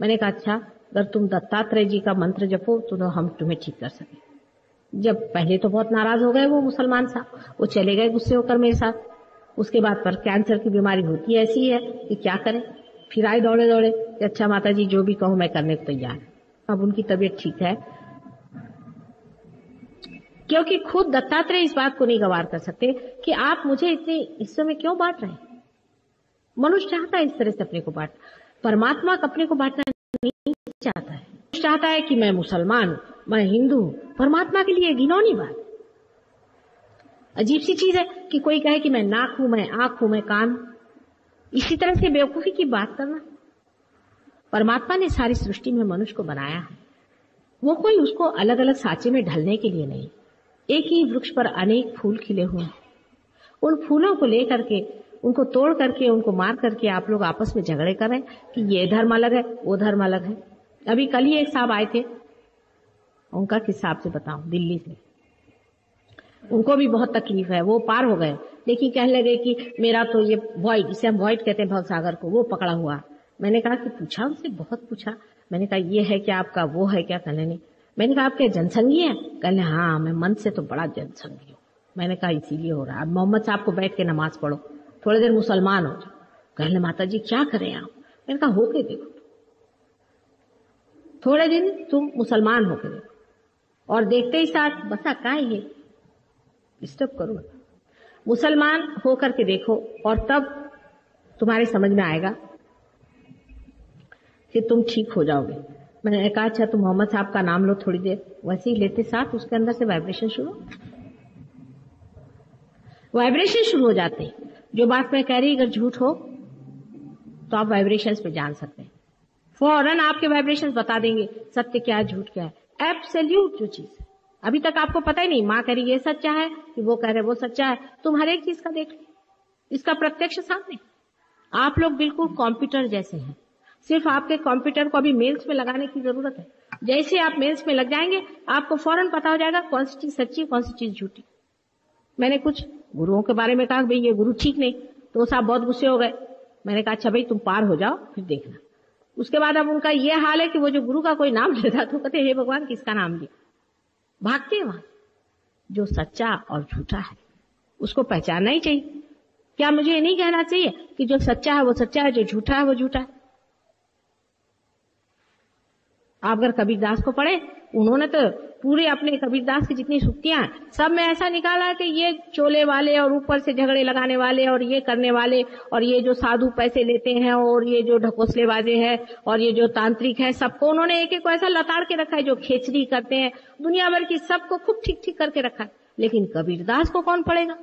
मैंने कहा अच्छा अगर तुम दत्तात्रेय जी का मंत्र जपो तो, तो हम तुम्हें ठीक कर सके. जब पहले तो बहुत नाराज़ हो गए वो मुसलमान साहब। वो चले गए गुस्से होकर मेरे साथ। उसके बाद पर कैंसर की बीमारी होती है ऐसी है कि क्या करें? फिर आए दौड़े दौड़े कि अच्छा माता जी जो भी कहो मैं करने को तैयार अब उनकी तबीयत ठीक है। क्योंकि खुद दत्तात्रेय इस बात को नहीं गवार कर सकते कि आप मुझे इतने हिस्सों में क्यों बांट रहे हैं? मनुष्य चाहता है इस तरह से अपने को बांट, परमात्मा अपने को बांटना नहीं चाहता है। चाहता है कि मैं मुसलमान मैं हिंदू परमात्मा के लिए घिनौनी बात। अजीब सी चीज़ है कि कोई कहे कि मैं नाक हूँ, मैं आँख हूँ, मैं कान इसी तरह से बेवकूफ़ी की बात करना। परमात्मा ने सारी सृष्टि में मनुष्य को बनाया है। वो कोई उसको अलग अलग साचे में ढलने के लिए नहीं। एक ही वृक्ष पर अनेक फूल खिले हुए हैं। उन फूलों को लेकर के उनको तोड़ करके, उनको मार करके आप लोग आपस में झगड़े करें कि ये धर्म अलग है, वो धर्म अलग है। अभी कल ही एक साहब आए थे। उनका किस हिसाब से बताऊँ, दिल्ली से। उनको भी बहुत तकलीफ़ है, वो पार हो गए। लेकिन कहने लगे कि मेरा तो ये वॉइड जिसे हम वॉइड कहते हैं भवसागर को, वो पकड़ा हुआ। मैंने कहा कि पूछा उनसे, बहुत पूछा। मैंने कहा, ये है क्या आपका, वो है क्या? कहने नहीं मैंने कहा, आपके जनसंघी है? कहने हाँ मैं मन से तो बड़ा जनसंघी हूँ। मैंने कहा, इसीलिए हो रहा है। मोहम्मद साहब को बैठ के नमाज़ पढ़ो। थोड़ी देर मुसलमान हो जाओ। कहने माता जी क्या करें आप? मैंने कहा, होके देखो। थोड़े दिन तुम मुसलमान होके देखो। और देखते ही साथ, बसा का ये डिस्टर्ब करो मुसलमान होकर के देखो और तब तुम्हारे समझ में आएगा कि तुम ठीक हो जाओगे। मैंने कहा अच्छा तुम मोहम्मद साहब का नाम लो थोड़ी देर। वैसे ही लेते साथ, उसके अंदर से वाइब्रेशन शुरू। वाइब्रेशन शुरू हो जाते हैं। जो बात मैं कह रही, अगर झूठ हो तो आप वाइब्रेशन पे जान सकते हैं। फ़ौरन आपके वाइब्रेशन बता देंगे, सत्य क्या है, झूठ क्या है। एब्सोल्यूट जो चीज़ है। अभी तक आपको पता ही नहीं, माँ कह रही, ये सच्चा है? कि वो कह रहे, वो सच्चा है। तुम हर एक चीज़ का देख लो। इसका प्रत्यक्ष सामने। आप लोग बिल्कुल कंप्यूटर जैसे हैं। सिर्फ़ आपके कंप्यूटर को अभी मेल्स में लगाने की ज़रूरत है। जैसे आप मेल्स में लग जाएँगे, आपको फ़ौरन पता हो जाएगा, कौन सी चीज़ सच्ची, कौन सी चीज़ झूठी। मैंने कुछ गुरुओं के बारे में कहा, भाई ये गुरु ठीक नहीं। तो साहब बहुत गुस्से हो गए। मैंने कहा अच्छा भाई, तुम पार हो जाओ, फिर देखना। उसके बाद अब उनका ये हाल है कि वो जो गुरु का कोई नाम लेता तो कहते हे भगवान, किसका नाम लिया? भागते वहाँ जो सच्चा और झूठा है, उसको पहचानना ही चाहिए। क्या मुझे ये नहीं कहना चाहिए कि जो सच्चा है, वो सच्चा है, जो झूठा है, वो झूठा है? आप अगर कबीरदास को पढ़े उन्होंने तो पूरे अपने कबीरदास की जितनी सुक्तियाँ सब में ऐसा निकाला कि ये चोले वाले और ऊपर से झगड़े लगाने वाले और ये करने वाले और ये जो साधु पैसे लेते हैं और ये जो ढकोसलेबाजे हैं और ये जो तांत्रिक है, सबको उन्होंने एक एक को ऐसा लताड़ के रखा है जो खेचड़ी करते हैं। दुनिया भर की सबको खूब ठीक ठीक करके रखा है। लेकिन कबीरदास को कौन पढ़ेगा?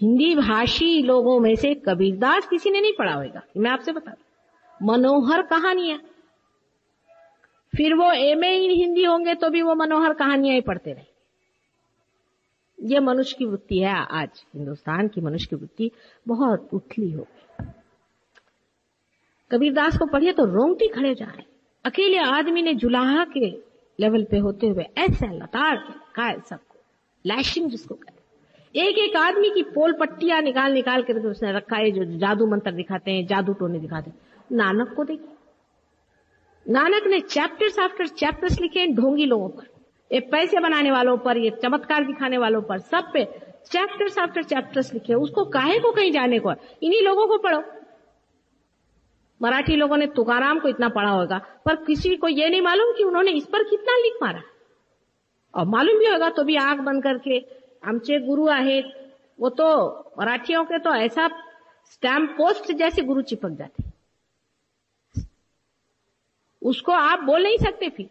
हिंदी भाषी लोगों में से कबीरदास किसी ने नहीं पढ़ा होगा। मैं आपसे बता मनोहर कहानियाँ। फिर वो एमए इन हिंदी होंगे तो भी वो मनोहर कहानियाँ ही पढ़ते रहे। ये मनुष्य की वृत्ति है, आज हिंदुस्तान की मनुष्य की वृत्ति बहुत उथली हो गई। कबीरदास को पढ़िए तो रोंगटी खड़े जा रहे। अकेले आदमी ने जुलाहा के लेवल पे होते हुए, ऐसे लताड़ के रखा सबको, लैशिंग जिसको कहते एक एक आदमी की पोल पट्टियाँ निकाल निकाल कर उसने रखा है, जो जादू मंत्र दिखाते हैं, जादू टोने दिखाते हैं। नानक को देखिए। नानक ने चैप्टर्स आफ्टर चैप्टर्स लिखे ढोंगी लोगों पर। ये पैसे बनाने वालों पर, ये चमत्कार दिखाने वालों पर, सब पे चैप्टर्स आफ्टर चैप्टर्स लिखे उसको काहे को कहीं जाने को इन्हीं लोगों को पढ़ो। मराठी लोगों ने तुकाराम को इतना पढ़ा होगा, पर किसी को ये नहीं मालूम कि उन्होंने इस पर कितना लिख मारा। और मालूम भी होगा तो भी आँख बंद करके, आमचे गुरु आहे, वो तो मराठियों के तो ऐसा स्टैम्प पोस्ट जैसे गुरु चिपक जाते। उसको आप बोल नहीं सकते फिर।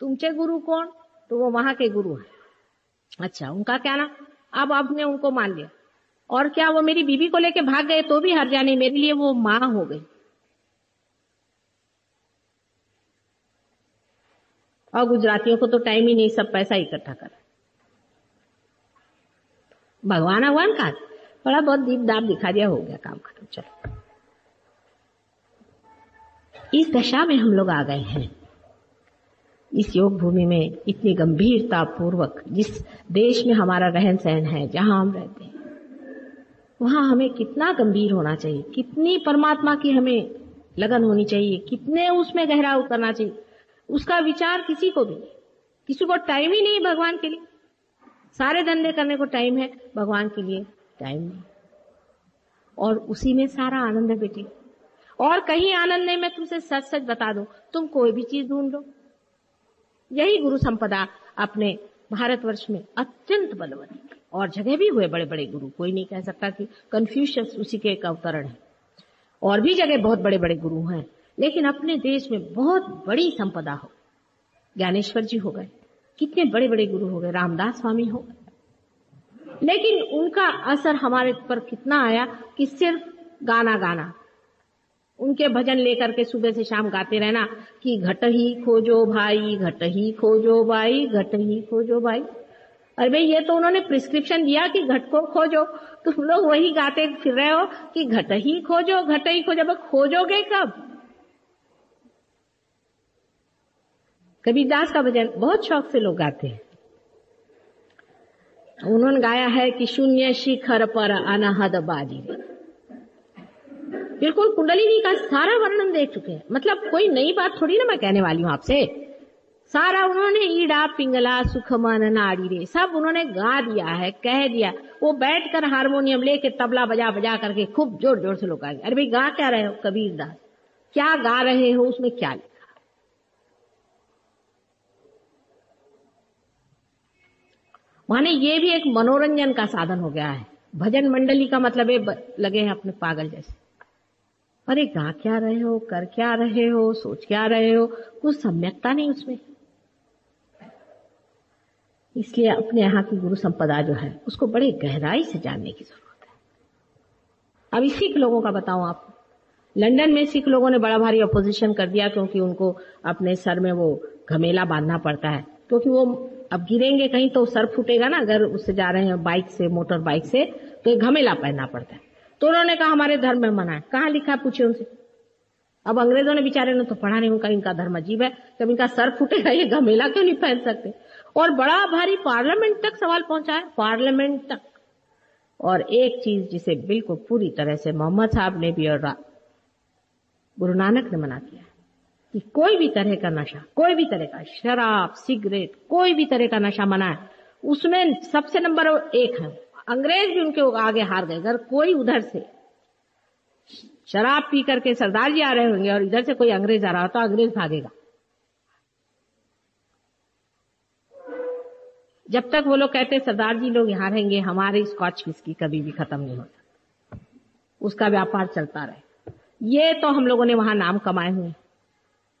तुमचे गुरु कौन? तो वो वहाँ के गुरु है। अच्छा उनका क्या नाम? अब आपने उनको मान लिया। और क्या वो मेरी बीबी को लेके भाग गए तो भी हर जाने मेरे लिए वो माँ हो गई। और गुजरातियों को तो टाइम ही नहीं, सब पैसा इकट्ठा कर। भगवान भगवान का। बड़ा बहुत दीप दाप दिखा दिया, हो गया काम खत्म। चलो। इस दशा में हम लोग आ गए हैं। इस योग भूमि में इतनी गंभीरता पूर्वक जिस देश में हमारा रहन सहन है, जहाँ हम रहते हैं, वहाँ हमें कितना गंभीर होना चाहिए, कितनी परमात्मा की हमें लगन होनी चाहिए, कितने उसमें गहरा उतरना चाहिए, उसका विचार किसी को भी किसी को टाइम ही नहीं भगवान के लिए। सारे धंधे करने को टाइम है, भगवान के लिए टाइम नहीं। और उसी में सारा आनंद है बेटी। और कहीं आनंद नहीं, मैं तुमसे सच सच बता दू, तुम कोई भी चीज़ ढूंढ लो। यही गुरु संपदा अपने भारतवर्ष में अत्यंत बलवती और जगह भी हुए बड़े बड़े गुरु, कोई नहीं कह सकता कि कन्फ्यूशियस उसी के एक अवतरण है। और भी जगह बहुत बड़े बड़े गुरु हैं, लेकिन अपने देश में बहुत बड़ी संपदा हो। ज्ञानेश्वर जी हो गए, कितने बड़े बड़े गुरु हो गए, रामदास स्वामी हो गए। लेकिन उनका असर हमारे पर कितना आया कि सिर्फ़ गाना गाना उनके भजन लेकर के सुबह से शाम गाते रहना कि घट ही खोजो भाई, घट ही खोजो भाई, घट ही खोजो भाई। अरे भाई, ये तो उन्होंने प्रिस्क्रिप्शन दिया कि घट को खोजो। तुम लोग वही गाते फिर रहे हो कि घट ही खोजो, घट ही खोजो। अब खोजोगे कब? कबीरदास का भजन बहुत शौक से लोग गाते हैं। उन्होंने गाया है कि शून्य शिखर पर अनहद बाजी। बिल्कुल कुंडलिनी का सारा वर्णन देख चुके हैं। मतलब कोई नई बात थोड़ी ना मैं कहने वाली हूँ आपसे। सारा उन्होंने ईड़ा, पिंगला, सुखमन, नाड़ी रे, सब उन्होंने गा दिया है, कह दिया। वो बैठकर हारमोनियम लेके तबला बजा बजा करके खूब ज़ोर ज़ोर से लोग अरे भाई, गा क्या रहे हो, कबीर दास क्या गा रहे हो, उसमें क्या लिखा? माने ये भी एक मनोरंजन का साधन हो गया है। भजन मंडली का मतलब है लगे हैं अपने पागल जैसे। अरे गा क्या रहे हो, कर क्या रहे हो, सोच क्या रहे हो? कुछ सम्यकता नहीं उसमें। इसलिए अपने यहाँ की गुरु संपदा जो है, उसको बड़े गहराई से जानने की ज़रूरत है। अभी सिख लोगों का बताऊँ आपको लंदन में सिख लोगों ने बड़ा भारी अपोजिशन कर दिया क्योंकि उनको अपने सर में वो घमेला बांधना पड़ता है। क्योंकि वो अब गिरेंगे कहीं तो सर फूटेगा ना, अगर उससे जा रहे हैं बाइक से मोटर बाइक से तो घमेला पहनना पड़ता है। तो उन्होंने कहा, हमारे धर्म में मना है। कहाँ लिखा है पूछे उनसे। अब अंग्रेज़ों ने बेचारे ने तो पढ़ा नहीं उनका, इनका धर्म अजीब है। जब इनका सर फूटेगा, ये घमेला क्यों नहीं पहन सकते? और बड़ा भारी पार्लियामेंट तक सवाल पहुँचा है, पार्लियामेंट तक। और एक चीज़ जिसे बिल्कुल पूरी तरह से मोहम्मद साहब ने भी और गुरु नानक ने मना किया कि कोई भी तरह का नशा, कोई भी तरह का शराब, सिगरेट, कोई भी तरह का नशा मना है, उसमें सबसे नंबर एक है। अंग्रेज़ भी उनके आगे हार गए। अगर कोई उधर से शराब पी करके सरदार जी आ रहे होंगे और इधर से कोई अंग्रेज़ आ रहा हो तो अंग्रेज़ भागेगा। जब तक वो लोग कहते सरदार जी लोग यहाँ रहेंगे, हमारे स्कॉच विस्की कभी भी खत्म नहीं होता। उसका व्यापार चलता रहे। ये तो हम लोगों ने वहाँ नाम कमाए हुए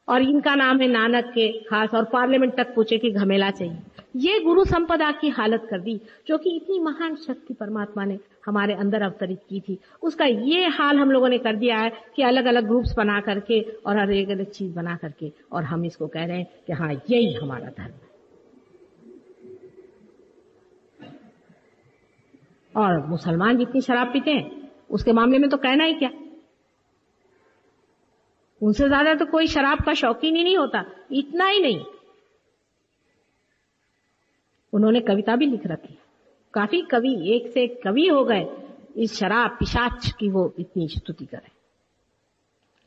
और इनका नाम है नानक के खास, और पार्लियामेंट तक पूछे कि घमेला चाहिए। ये गुरु संपदा की हालत कर दी, जो कि इतनी महान शक्ति परमात्मा ने हमारे अंदर अवतरित की थी। उसका ये हाल हम लोगों ने कर दिया है कि अलग अलग ग्रुप्स बना करके और हर एक अलग चीज़ बना करके, और हम इसको कह रहे हैं कि हाँ यही हमारा धर्म है। और मुसलमान जितनी शराब पीते हैं, उसके मामले में तो कहना ही क्या? उनसे ज़्यादा तो कोई शराब का शौकीन ही नहीं होता, इतना ही नहीं। उन्होंने कविता भी लिख रखी। काफ़ी कवि, एक से एक कवि हो गए, इस शराब पिशाच की वो इतनी स्तुति करे।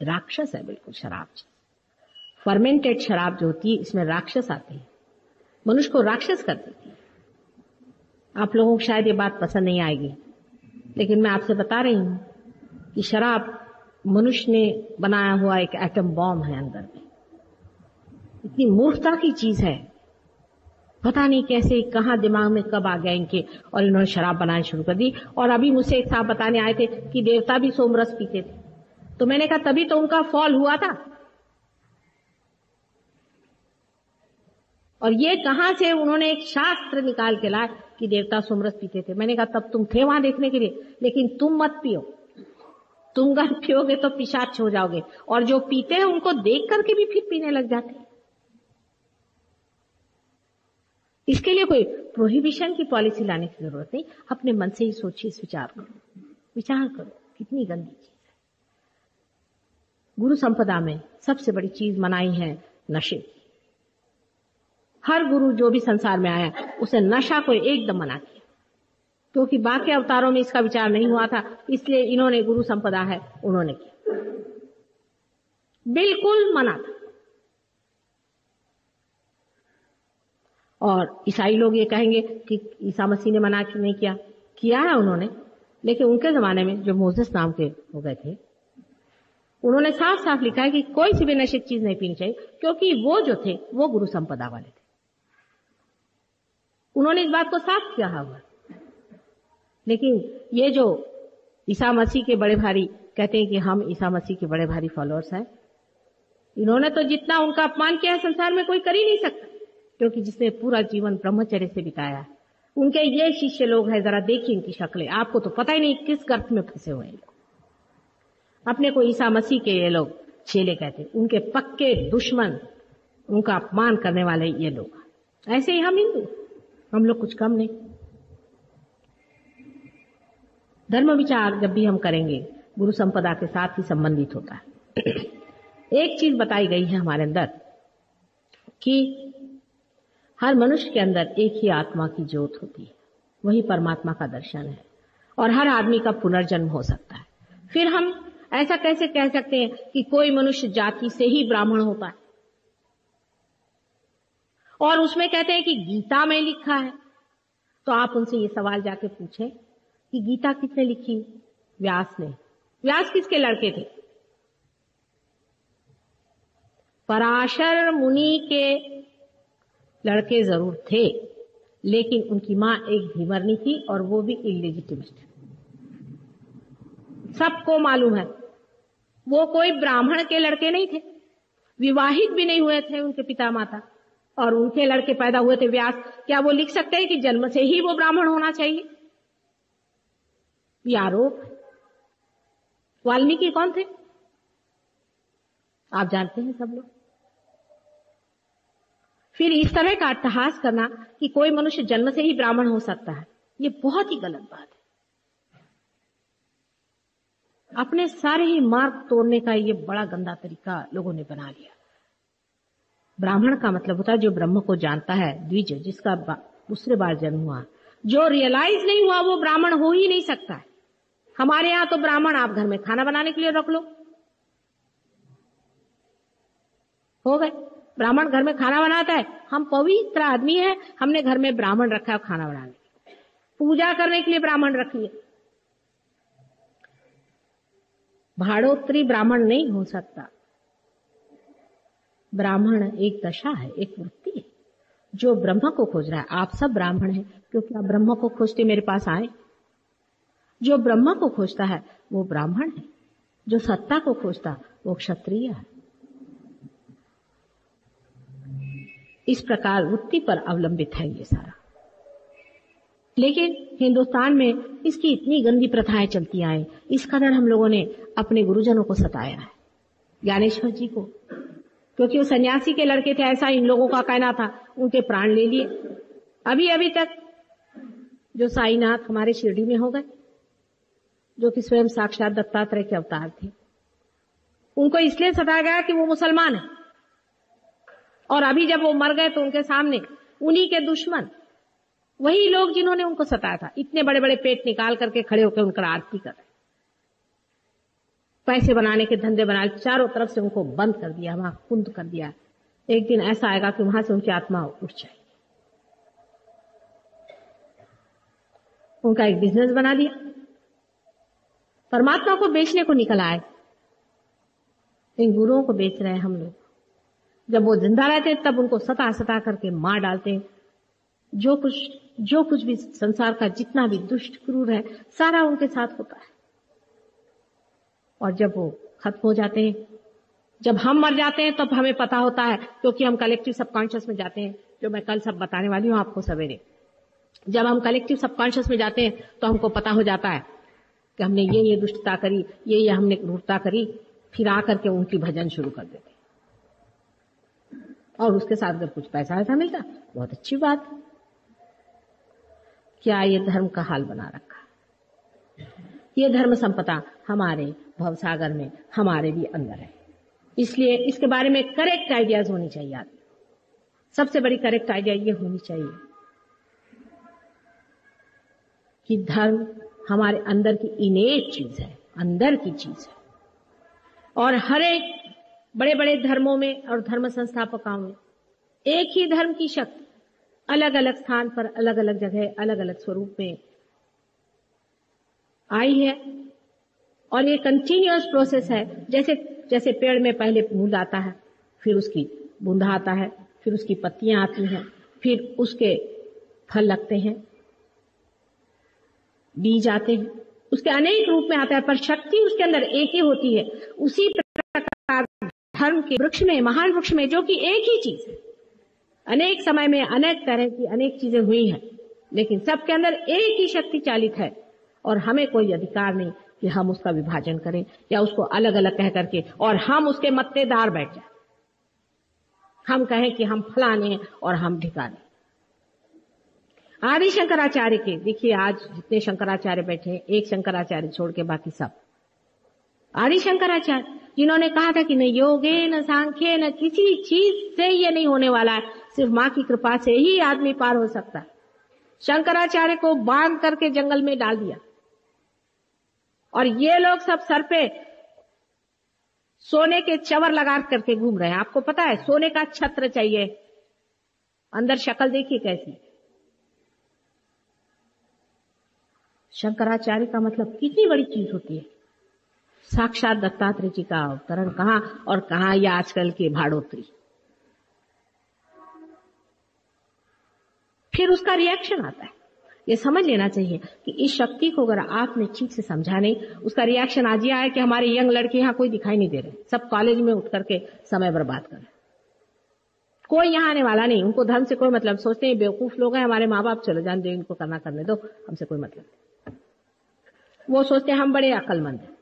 राक्षस है बिल्कुल शराब फर्मेंटेड शराब जो होती है, इसमें राक्षस आते हैं। मनुष्य को राक्षस कर देती है। आप लोगों को शायद ये बात पसंद नहीं आएगी, लेकिन मैं आपसे बता रही हूँ कि शराब मनुष्य ने बनाया हुआ एक एटम बॉम्ब है अंदर में। इतनी मूर्खता की चीज़ है। पता नहीं कैसे, कहा दिमाग में कब आ गया इनके। और इन्होंने शराब बनानी शुरू कर दी। और अभी मुझसे एक साहब बताने आए थे कि देवता भी सोमरस पीते थे। तो मैंने कहा, तभी तो उनका फॉल हुआ था। और ये कहाँ से उन्होंने एक शास्त्र निकाल के लाए कि देवता सोमरस पीते थे। मैंने कहा, तब तुम थे वहाँ देखने के लिए। लेकिन तुम मत पियो। तुम अगर पियोगे तो पिशाच हो जाओगे। और जो पीते हैं, उनको देख करके भी फिर पीने लग जाते हैं। इसके लिए कोई प्रोहिबिशन की पॉलिसी लाने की ज़रूरत नहीं। अपने मन से ही सोचिए विचार करो। विचार करो, कितनी गंदी चीज़ है। गुरु संपदा में सबसे बड़ी चीज़ मनाई है नशे हर गुरु जो भी संसार में आया, उसे नशा को एकदम मना किया। क्योंकि बाकी अवतारों में इसका विचार नहीं हुआ था, इसलिए इन्होंने गुरु संपदा है, उन्होंने किया। बिल्कुल मना था। और ईसाई लोग ये कहेंगे कि ईसा मसीह ने मना कि नहीं किया? किया है उन्होंने। लेकिन उनके जमाने में जो मोजेस नाम के हो गए थे, उन्होंने साफ़ साफ़ लिखा है कि कोई सी भी नशिक चीज़ नहीं पीनी चाहिए, क्योंकि वो जो थे, वो गुरु संपदा वाले थे। उन्होंने इस बात को साफ़ किया हुआ लेकिन ये जो ईसा मसीह के बड़े भारी, कहते हैं कि हम ईसा मसीह के बड़े भारी फॉलोअर्स हैं, इन्होंने तो जितना उनका अपमान किया है, संसार में कोई कर ही नहीं सकता। क्योंकि जिसने पूरा जीवन ब्रह्मचर्य से बिताया उनके ये शिष्य लोग हैं, जरा देखिए इनकी शक्लें। आपको तो पता ही नहीं किस गर्थ में फंसे हुए हैं। अपने को ईसा मसीह के ये लोग चेले कहते उनके पक्के दुश्मन, उनका अपमान करने वाले ये लोग ऐसे ही हम हिंदू, हम लोग कुछ कम नहीं। धर्म विचार जब भी हम करेंगे, गुरु संपदा के साथ ही संबंधित होता है। (coughs) एक चीज़ बताई गई है हमारे अंदर कि हर मनुष्य के अंदर एक ही आत्मा की ज्योत होती है। वही परमात्मा का दर्शन है। और हर आदमी का पुनर्जन्म हो सकता है। फिर हम ऐसा कैसे कह सकते हैं कि कोई मनुष्य जाति से ही ब्राह्मण होता है? और उसमें कहते हैं कि गीता में लिखा है। तो आप उनसे ये सवाल जाके पूछें कि गीता किसने लिखी? व्यास ने। व्यास किसके लड़के थे? पराशर मुनि के लड़के ज़रूर थे, लेकिन उनकी माँ एक भीमरनी थी और वो भी इलेजिटिमेट सबको मालूम है, वो कोई ब्राह्मण के लड़के नहीं थे, विवाहित भी नहीं हुए थे उनके पिता माता और उनके लड़के पैदा हुए थे व्यास। क्या वो लिख सकते हैं कि जन्म से ही वो ब्राह्मण होना चाहिए? ये आरोप वाल्मीकि कौन थे? आप जानते हैं सब लोग। फिर इस तरह का अट्टहास करना कि कोई मनुष्य जन्म से ही ब्राह्मण हो सकता है, ये बहुत ही गलत बात है। अपने सारे ही मार्ग तोड़ने का ये बड़ा गंदा तरीका लोगों ने बना लिया। ब्राह्मण का मतलब होता है जो ब्रह्म को जानता है, द्विज, जिसका दूसरे बार जन्म हुआ। जो रियलाइज़ नहीं हुआ, वो ब्राह्मण हो ही नहीं सकता है। हमारे यहाँ तो ब्राह्मण, आप घर में खाना बनाने के लिए रख लो। हो गए। ब्राह्मण घर में खाना बनाता है। हम पवित्र आदमी है, हमने घर में ब्राह्मण रखा है खाना बनाने पूजा करने के लिए ब्राह्मण रख लिए। भाड़ोत्री ब्राह्मण नहीं हो सकता। ब्राह्मण एक दशा है, एक वृत्ति है, जो ब्रह्म को खोज रहा है। आप सब ब्राह्मण हैं, क्योंकि आप ब्रह्म को खोजते मेरे पास आए। जो ब्रह्म को खोजता है, वो ब्राह्मण है। जो सत्ता को खोजता, वो क्षत्रिय है। इस प्रकार वृत्ति पर अवलंबित है ये सारा। लेकिन हिंदुस्तान में इसकी इतनी गंदी प्रथाएँ चलती आए इस कदर हम लोगों ने अपने गुरुजनों को सताया है, ज्ञानेश्वर जी को। क्योंकि वो सन्यासी के लड़के थे, ऐसा इन लोगों का कहना था, उनके प्राण ले लिए। अभी अभी तक जो साईनाथ हमारे शिरडी में हो गए, जो कि स्वयं साक्षात दत्तात्रेय के अवतार थे, उनको इसलिए सताया गया कि वो मुसलमान है। और अभी जब वो मर गए तो उनके सामने उन्हीं के दुश्मन। वही लोग जिन्होंने उनको सताया था। इतने बड़े बड़े पेट निकाल करके खड़े होकर उनका आरती कर रहे पैसे बनाने के धंधे बना चारों तरफ़ से उनको बंद कर दिया, वहाँ कुंद कर दिया। एक दिन ऐसा आएगा कि वहाँ से उनकी आत्मा उठ जाएगी। उनका एक बिज़नेस बना दिया। परमात्मा को बेचने को निकल आए। इन गुरुओं को बेच रहे हैं हम लोग। जब वो ज़िंदा रहते हैं, तब उनको सता सता करके मार डालते हैं। जो कुछ जो कुछ भी संसार का जितना भी दुष्ट क्रूर है, सारा उनके साथ होता है। और जब वो खत्म हो जाते हैं, जब हम मर जाते हैं, तब हमें पता होता है, क्योंकि हम कलेक्टिव सबकॉन्शियस में जाते हैं, जो मैं कल सब बताने वाली हूँ आपको सवेरे। जब हम कलेक्टिव सबकॉन्शियस में जाते हैं तो हमको पता हो जाता है कि हमने ये ये दुष्टता करी ये ये हमने क्रूरता करी, फिर आकर के उनकी भजन शुरू कर देते और उसके साथ अगर कुछ पैसा वैसा मिलता, बहुत अच्छी बात। क्या ये धर्म का हाल बना रखा? ये धर्म संपदा हमारे भवसागर में, हमारे भी अंदर है। इसलिए इसके बारे में करेक्ट आइडियाज़ होनी चाहिए आदमी सबसे बड़ी करेक्ट आइडिया ये होनी चाहिए कि धर्म हमारे अंदर की इनेट चीज़ है, अंदर की चीज़ है। और हर एक बड़े बड़े धर्मों में और धर्म संस्थापकों में। एक ही धर्म की शक्ति अलग अलग स्थान पर अलग अलग जगह अलग अलग स्वरूप में आई है। और ये कंटिन्यूस प्रोसेस है। जैसे जैसे पेड़ में पहले फूल आता है, फिर उसकी बूंदा आता है, फिर उसकी पत्तियाँ आती हैं, फिर उसके फल लगते हैं, बीज आते हैं। उसके अनेक रूप में आता है, पर शक्ति उसके अंदर एक ही होती है। उसी प्रकार धर्म के वृक्ष में, महान वृक्ष में, जो कि एक ही चीज़ है। अनेक समय में अनेक तरह की अनेक चीज़ें हुई हैं, लेकिन सबके अंदर एक ही शक्ति चालित है। और हमें कोई अधिकार नहीं कि हम उसका विभाजन करें या उसको अलग अलग कह करके, और हम उसके मत्तेदार बैठ जाए। हम कहें कि हम फलाने और हम ढिकाने आदि शंकराचार्य के, देखिए आज जितने शंकराचार्य बैठे एक शंकराचार्य छोड़ के बाकी सब। आदि शंकराचार्य जिन्होंने कहा था कि न योगे, न सांख्य, न किसी चीज़ से ये नहीं होने वाला है। सिर्फ़ माँ की कृपा से ही आदमी पार हो सकता है। शंकराचार्य को बाँध करके जंगल में डाल दिया। और ये लोग सब सर पे सोने के चवर लगा करके घूम रहे हैं। आपको पता है, सोने का छत्र चाहिए। अंदर शक्ल देखिए कैसी। शंकराचार्य का मतलब कितनी बड़ी चीज़ होती है। साक्षात दत्तात्रेय जी का अवतरण कहा और कहा ये आजकल की भाड़ोत्री? फिर उसका रिएक्शन आता है। ये समझ लेना चाहिए कि इस शक्ति को अगर आपने ठीक से समझा नहीं, उसका रिएक्शन आज ये आया कि हमारे यंग लड़के यहाँ कोई दिखाई नहीं दे रहे। सब कॉलेज में उठ करके समय बर्बाद कर रहे कोई यहाँ आने वाला नहीं। उनको धर्म से कोई मतलब सोचते हैं, बेवकूफ़ लोग हैं, हमारे माँ बाप चलो जान दो इनको करना, करने दो। हमसे कोई मतलब नहीं। वो सोचते हैं, हम बड़े अकलमंद हैं।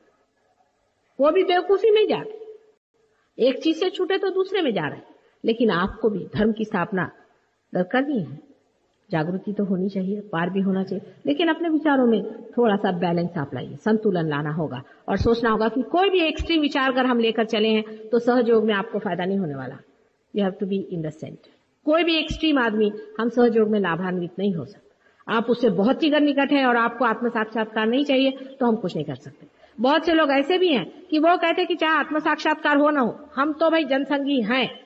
वो भी बेवकूफ़ी में जा रहे एक चीज़ से छूटे तो दूसरे में जा रहे लेकिन आपको भी धर्म की स्थापना करनी है। जागृति तो होनी चाहिए, पार भी होना चाहिए। लेकिन अपने विचारों में थोड़ा सा बैलेंस आप लाइए, संतुलन लाना होगा। और सोचना होगा कि कोई भी एक्सट्रीम विचार अगर हम लेकर चले हैं तो सहयोग में आपको फ़ायदा नहीं होने वाला। You have to be in the centre कोई भी एक्सट्रीम आदमी, हम सहयोग में लाभान्वित नहीं हो सकता। आप उससे बहुत ही निकट है और आपको आत्म साक्षात्कार नहीं चाहिए तो हम कुछ नहीं कर सकते। बहुत से लोग ऐसे भी हैं कि वो कहते कि चाहे आत्म साक्षात्कार हो ना हो, हम तो भाई जनसंगी हैं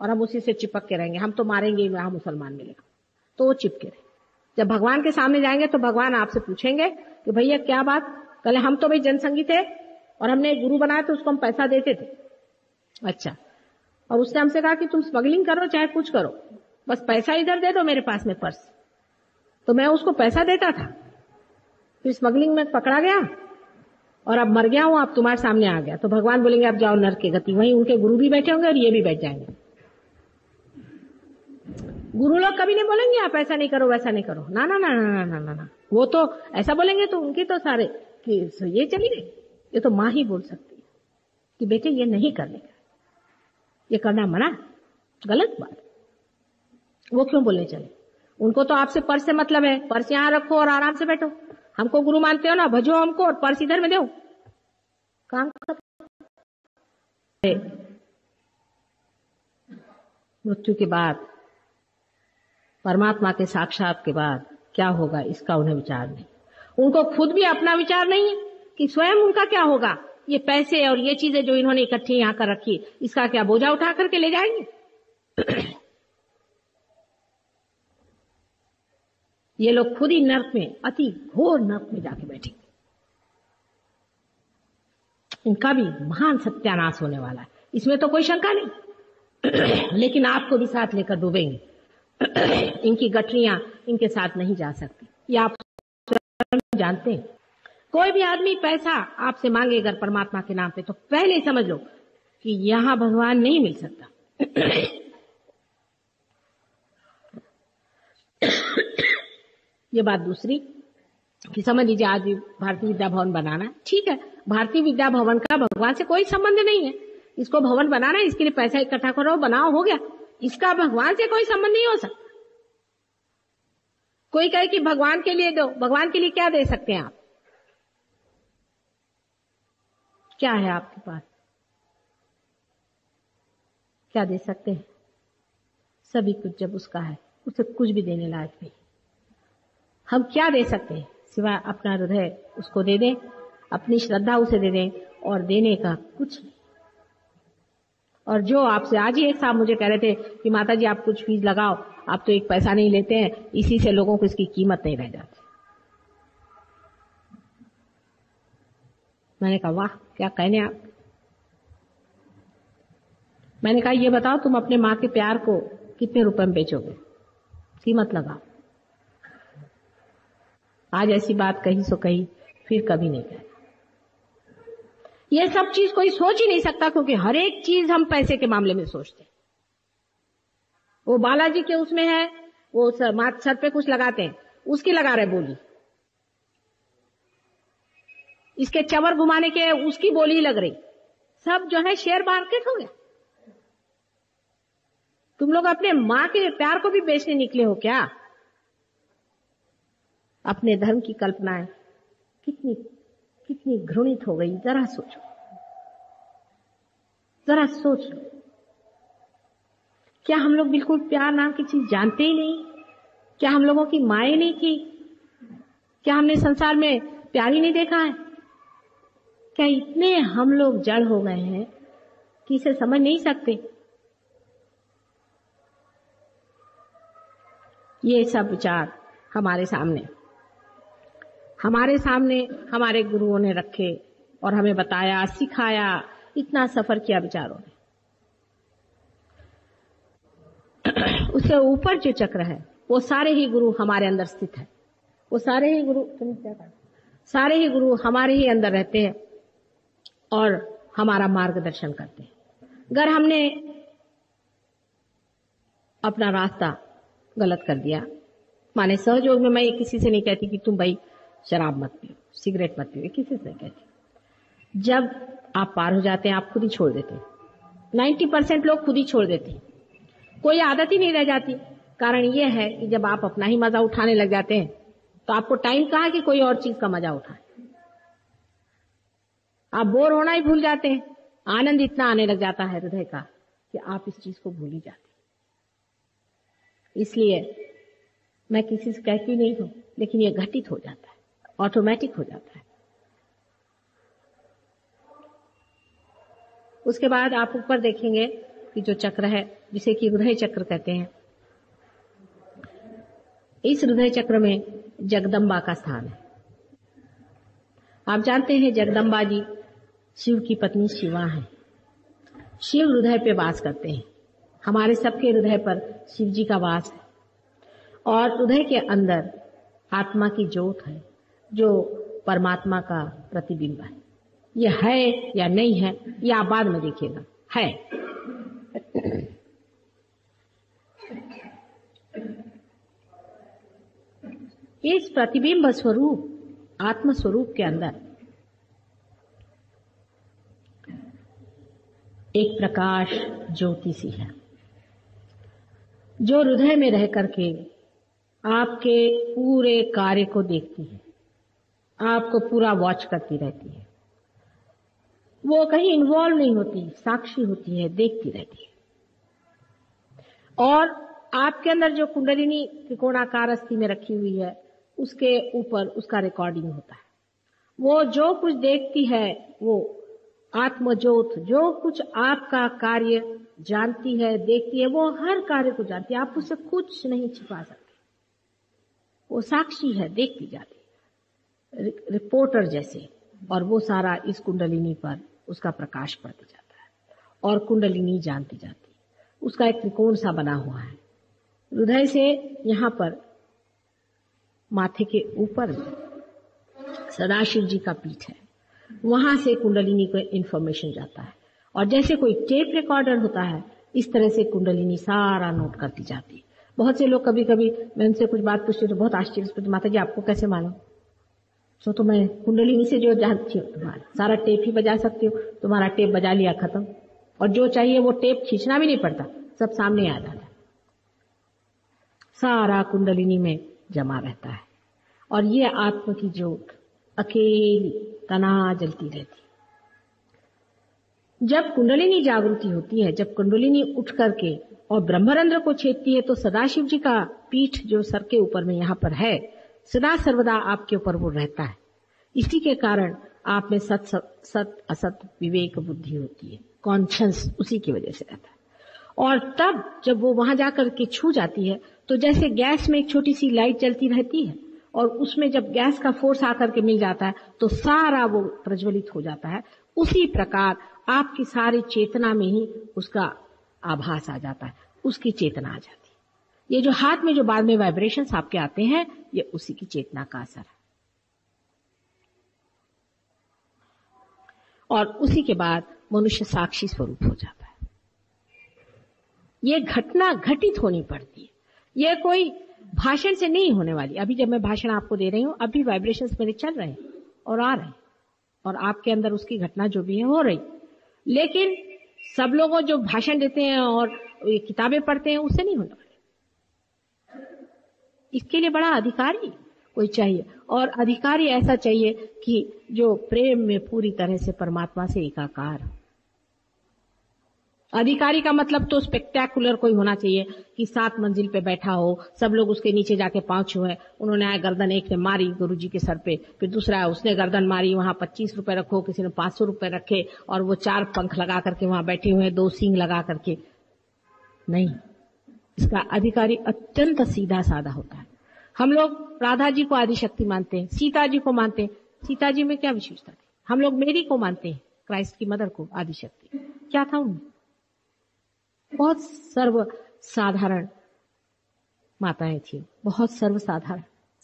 और हम उसी से चिपक के रहेंगे। हम तो मारेंगे वहाँ मुसलमान मिलेगा। तो वो चिपके रहे। जब भगवान के सामने जाएँगे तो भगवान आपसे पूछेंगे कि भैया क्या बात? कल हम तो भाई जनसंगी थे और हमने गुरु बनाया तो उसको हम पैसा देते थे। अच्छा। और उसने हमसे कहा कि तुम स्मगलिंग करो, चाहे कुछ करो। बस पैसा इधर दे दो मेरे पास में पर्स। तो मैं उसको पैसा देता था। फिर स्मगलिंग में पकड़ा गया। और अब मर गया हूँ, आप तुम्हारे सामने आ गया। तो भगवान बोलेंगे, अब जाओ नर के गति, वहीं उनके गुरु भी बैठे होंगे और ये भी बैठ जाएँगे। गुरु लोग कभी नहीं बोलेंगे, आप ऐसा नहीं करो, वैसा नहीं करो। ना ना ना ना ना ना ना ना। वो तो ऐसा बोलेंगे तो उनकी तो सारे कि ये चली गई। ये तो माँ ही बोल सकती है कि बेटे, ये नहीं करने का। ये करना मना, गलत बात। वो क्यों बोलने चले? उनको तो आपसे पर्स से मतलब है। पर्स यहाँ रखो और आराम से बैठो। हमको गुरु मानते हो ना? भजो हमको और पर्स इधर में दो। काम मृत्यु के बाद, परमात्मा के साक्षात के बाद क्या होगा, इसका उन्हें विचार नहीं। उनको खुद भी अपना विचार नहीं है कि स्वयं उनका क्या होगा। ये पैसे और ये चीज़ें जो इन्होंने इकट्ठी यहाँ कर रखी, इसका क्या बोझा उठा करके ले जाएँगे? ये लोग खुद ही नर्क में, अति घोर नर्क में जाके बैठेंगे इनका भी महान सत्यानाश होने वाला है। इसमें तो कोई शंका नहीं। (clears throat) लेकिन आपको भी साथ लेकर डूबेंगे। (clears throat) इनकी गठरियाँ इनके साथ नहीं जा सकती। ये आप जानते हैं। कोई भी आदमी पैसा आपसे मांगे अगर परमात्मा के नाम पे तो पहले समझ लो कि यहाँ भगवान नहीं मिल सकता। (clears throat) ये बात दूसरी, कि समझ लीजिए आज भारतीय विद्या भवन बनाना ठीक है, भारतीय विद्या भवन का भगवान से कोई संबंध नहीं है। इसको भवन बनाना है, इसके लिए पैसा इकट्ठा करो, बनाओ, हो गया। इसका भगवान से कोई संबंध नहीं हो सकता। कोई कहे कि भगवान के लिए दो, भगवान के लिए क्या दे सकते हैं आप? क्या है आपके पास? क्या दे सकते हैं? सभी कुछ जब उसका है, उसे कुछ भी देने लायक नहीं। हम क्या दे सकते हैं? सिवाय अपना हृदय उसको दे दें, अपनी श्रद्धा उसे दे दें और देने का कुछ और जो आपसे आज ही एक साहब मुझे कह रहे थे कि माता जी आप कुछ फ़ीस लगाओ, आप तो एक पैसा नहीं लेते हैं, इसी से लोगों को इसकी कीमत नहीं रह जाती। मैंने कहा, वाह, क्या कहने आप? मैंने कहा, ये बताओ, तुम अपने माँ के प्यार को कितने रुपए में बेचोगे? कीमत लगाओ। आज ऐसी बात कही सो कही फिर कभी नहीं कही। यह सब चीज़ कोई सोच ही नहीं सकता क्योंकि हर एक चीज़ हम पैसे के मामले में सोचते हैं। वो बालाजी के उसमें है वो सर, सर पे कुछ लगाते हैं उसकी लगा रहे बोली। इसके चवर घुमाने के उसकी बोली लग रही। सब जो है शेयर मार्केट हो गया। तुम लोग अपने माँ के प्यार को भी बेचने निकले हो क्या? अपने धर्म की कल्पनाएँ कितनी कितनी घृणित हो गई। जरा सोचो। जरा सोच। लो क्या हम लोग बिल्कुल प्यार नाम की चीज़ जानते ही नहीं? क्या हम लोगों की माए नहीं की? क्या हमने संसार में प्यार ही नहीं देखा है? क्या इतने हम लोग जड़ हो गए हैं कि इसे समझ नहीं सकते? ये सब विचार हमारे सामने। हमारे सामने हमारे गुरुओं ने रखे और हमें बताया, सिखाया, इतना सफ़र किया विचारों ने। (clears throat) उससे ऊपर जो चक्र है, वो सारे ही गुरु हमारे अंदर स्थित है। वो सारे ही गुरु तुम क्या सारे ही गुरु हमारे ही अंदर रहते हैं और हमारा मार्गदर्शन करते हैं। अगर हमने अपना रास्ता गलत कर दिया, माने सहयोग में मैं किसी से नहीं कहती कि तुम भाई शराब मत पियो, सिगरेट मत पियो किसी से कहती जब आप पार हो जाते हैं, आप खुद ही छोड़ देते हैं। नाइन्टी परसेंट लोग खुद ही छोड़ देते हैं। कोई आदत ही नहीं रह जाती। कारण यह है कि जब आप अपना ही मज़ा उठाने लग जाते हैं तो आपको टाइम कहा कि कोई और चीज़ का मज़ा उठाए। आप बोर होना ही भूल जाते हैं। आनंद इतना आने लग जाता है हृदय का कि आप इस चीज़ को भूल ही जाते इसलिए मैं किसी से कहती नहीं हूँ, लेकिन यह घटित हो जाता है। ऑटोमेटिक हो जाता है। उसके बाद आप ऊपर देखेंगे कि जो चक्र है, जिसे कि हृदय चक्र कहते हैं, इस हृदय चक्र में जगदम्बा का स्थान है। आप जानते हैं जगदम्बा जी शिव की पत्नी शिवा है। शिव हृदय पे वास करते हैं। हमारे सबके हृदय पर शिव जी का वास है। और हृदय के अंदर आत्मा की ज्योत है। जो परमात्मा का प्रतिबिंब है। यह है या नहीं है यह आप बाद में देखिएगा। है। इस प्रतिबिंब स्वरूप आत्म स्वरूप के अंदर एक प्रकाश ज्योति सी है, जो हृदय में रह करके आपके पूरे कार्य को देखती है। आपको पूरा वॉच करती रहती है। वो कहीं इन्वॉल्व नहीं होती, साक्षी होती है, देखती रहती है। और आपके अंदर जो कुंडलिनी त्रिकोणाकार अस्थि में रखी हुई है, उसके ऊपर उसका रिकॉर्डिंग होता है। वो जो कुछ देखती है, वो आत्मज्योत, जो कुछ आपका कार्य जानती है, देखती है, वो हर कार्य को जानती है। आप उसे कुछ नहीं छिपा सकते। वो साक्षी है, देखती जाती है। रिपोर्टर जैसे, और वो सारा इस कुंडलिनी पर उसका प्रकाश पड़ते जाता है, और कुंडलिनी जानती जाती उसका एक त्रिकोण सा बना हुआ है। हृदय से यहाँ पर, माथे के ऊपर सदाशिव जी का पीठ है। वहाँ से कुंडलिनी को इंफॉर्मेशन जाता है। और जैसे कोई टेप रिकॉर्डर होता है, इस तरह से कुंडलिनी सारा नोट करती जाती है। बहुत से लोग कभी कभी मैं उनसे कुछ बात पूछती तो बहुत आश्चर्य माता जी आपको कैसे मालूम? सो तो मैं कुंडलिनी से जो जानती हूँ तुम्हारा सारा टेप ही बजा सकती हूँ। तुम्हारा टेप बजा लिया खत्म। और जो चाहिए वो टेप खींचना भी नहीं पड़ता। सब सामने आ जाता सारा कुंडलिनी में जमा रहता है। और ये आत्म की ज्योत अकेली तना जलती रहती जब कुंडलिनी जागृति होती है, जब कुंडलिनी उठ करके और ब्रह्मरंध्र को छेदती है तो सदाशिव जी का पीठ जो सर के ऊपर में यहाँ पर है सदा सर्वदा आपके ऊपर वो रहता है। इसी के कारण आप में सत सत असत विवेक बुद्धि होती है। कॉन्शियस उसी की वजह से रहता है। और तब जब वो वहाँ जाकर के छू जाती है तो जैसे गैस में एक छोटी सी लाइट चलती रहती है, और उसमें जब गैस का फोर्स आकर के मिल जाता है तो सारा वो प्रज्वलित हो जाता है। उसी प्रकार आपकी सारी चेतना में ही उसका आभास आ जाता है, उसकी चेतना आ जाती है। ये जो हाथ में जो बाद में वाइब्रेशन आपके आते हैं, ये उसी की चेतना का असर है। और उसी के बाद मनुष्य साक्षी स्वरूप हो जाता है। ये घटना घटित होनी पड़ती है। ये कोई भाषण से नहीं होने वाली। अभी जब मैं भाषण आपको दे रही हूँ अभी वाइब्रेशंस मेरे चल रहे हैं और आ रहे हैं। और आपके अंदर उसकी घटना जो भी है, हो रही। लेकिन सब लोगों जो भाषण देते हैं और किताबें पढ़ते हैं, उससे नहीं होने वाले। इसके लिए बड़ा अधिकारी कोई चाहिए। और अधिकारी ऐसा चाहिए कि जो प्रेम में पूरी तरह से परमात्मा से एकाकार अधिकारी का मतलब तो स्पेक्टेकुलर कोई होना चाहिए कि सात मंजिल पे बैठा हो, सब लोग उसके नीचे जाके पाँव हुए। उन्होंने आया, गर्दन एक ने मारी गुरु जी के सर पे, फिर दूसरा उसने गर्दन मारी, वहाँ पच्चीस रुपए रखो, किसी ने पाँच सौ रुपए रखे, और वो चार पंख लगा करके वहाँ बैठे हुए हैं दो सींग लगा करके। नहीं। इसका अधिकारी अत्यंत सीधा साधा होता है। हम लोग राधा जी को आदिशक्ति मानते हैं, सीता जी को मानते हैं। सीता जी में क्या विशेषता थी? हम लोग मेरी को मानते हैं, क्राइस्ट की मदर को, आदिशक्ति। क्या था उनमें? बहुत सर्व साधारण माताएँ थी, बहुत सर्वसाधारण।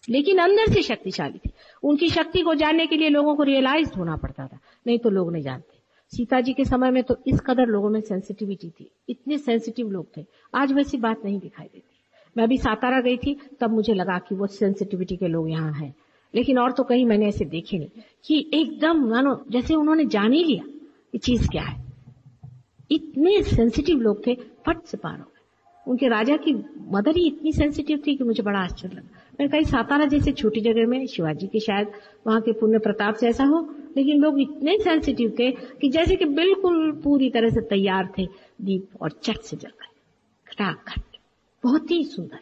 लेकिन अंदर से शक्तिशाली थी। उनकी शक्ति को जानने के लिए लोगों को रियलाइज़ होना पड़ता था, नहीं तो लोग नहीं जानते। सीता जी के समय में तो इस कदर लोगों में सेंसिटिविटी थी। इतने सेंसिटिव लोग थे। आज वैसी बात नहीं दिखाई देती। मैं अभी सातारा गई थी, तब मुझे लगा कि वो सेंसिटिविटी के लोग यहाँ हैं। लेकिन और तो कहीं मैंने ऐसे देखे नहीं कि एकदम मानो जैसे उन्होंने जान ही लिया ये चीज़ क्या है। इतने सेंसिटिव लोग थे, फट से पार हो गए। उनके राजा की मदर ही इतनी सेंसिटिव थी कि मुझे बड़ा आश्चर्य लगा। मैंने कहा सातारा जैसे छोटी जगह में शिवाजी के शायद वहाँ के पुण्य प्रताप से ऐसा हो लेकिन लोग इतने सेंसिटिव थे कि जैसे कि बिल्कुल पूरी तरह से तैयार थे, दीप और चट से जल गए। खटाखट। बहुत ही सुंदर।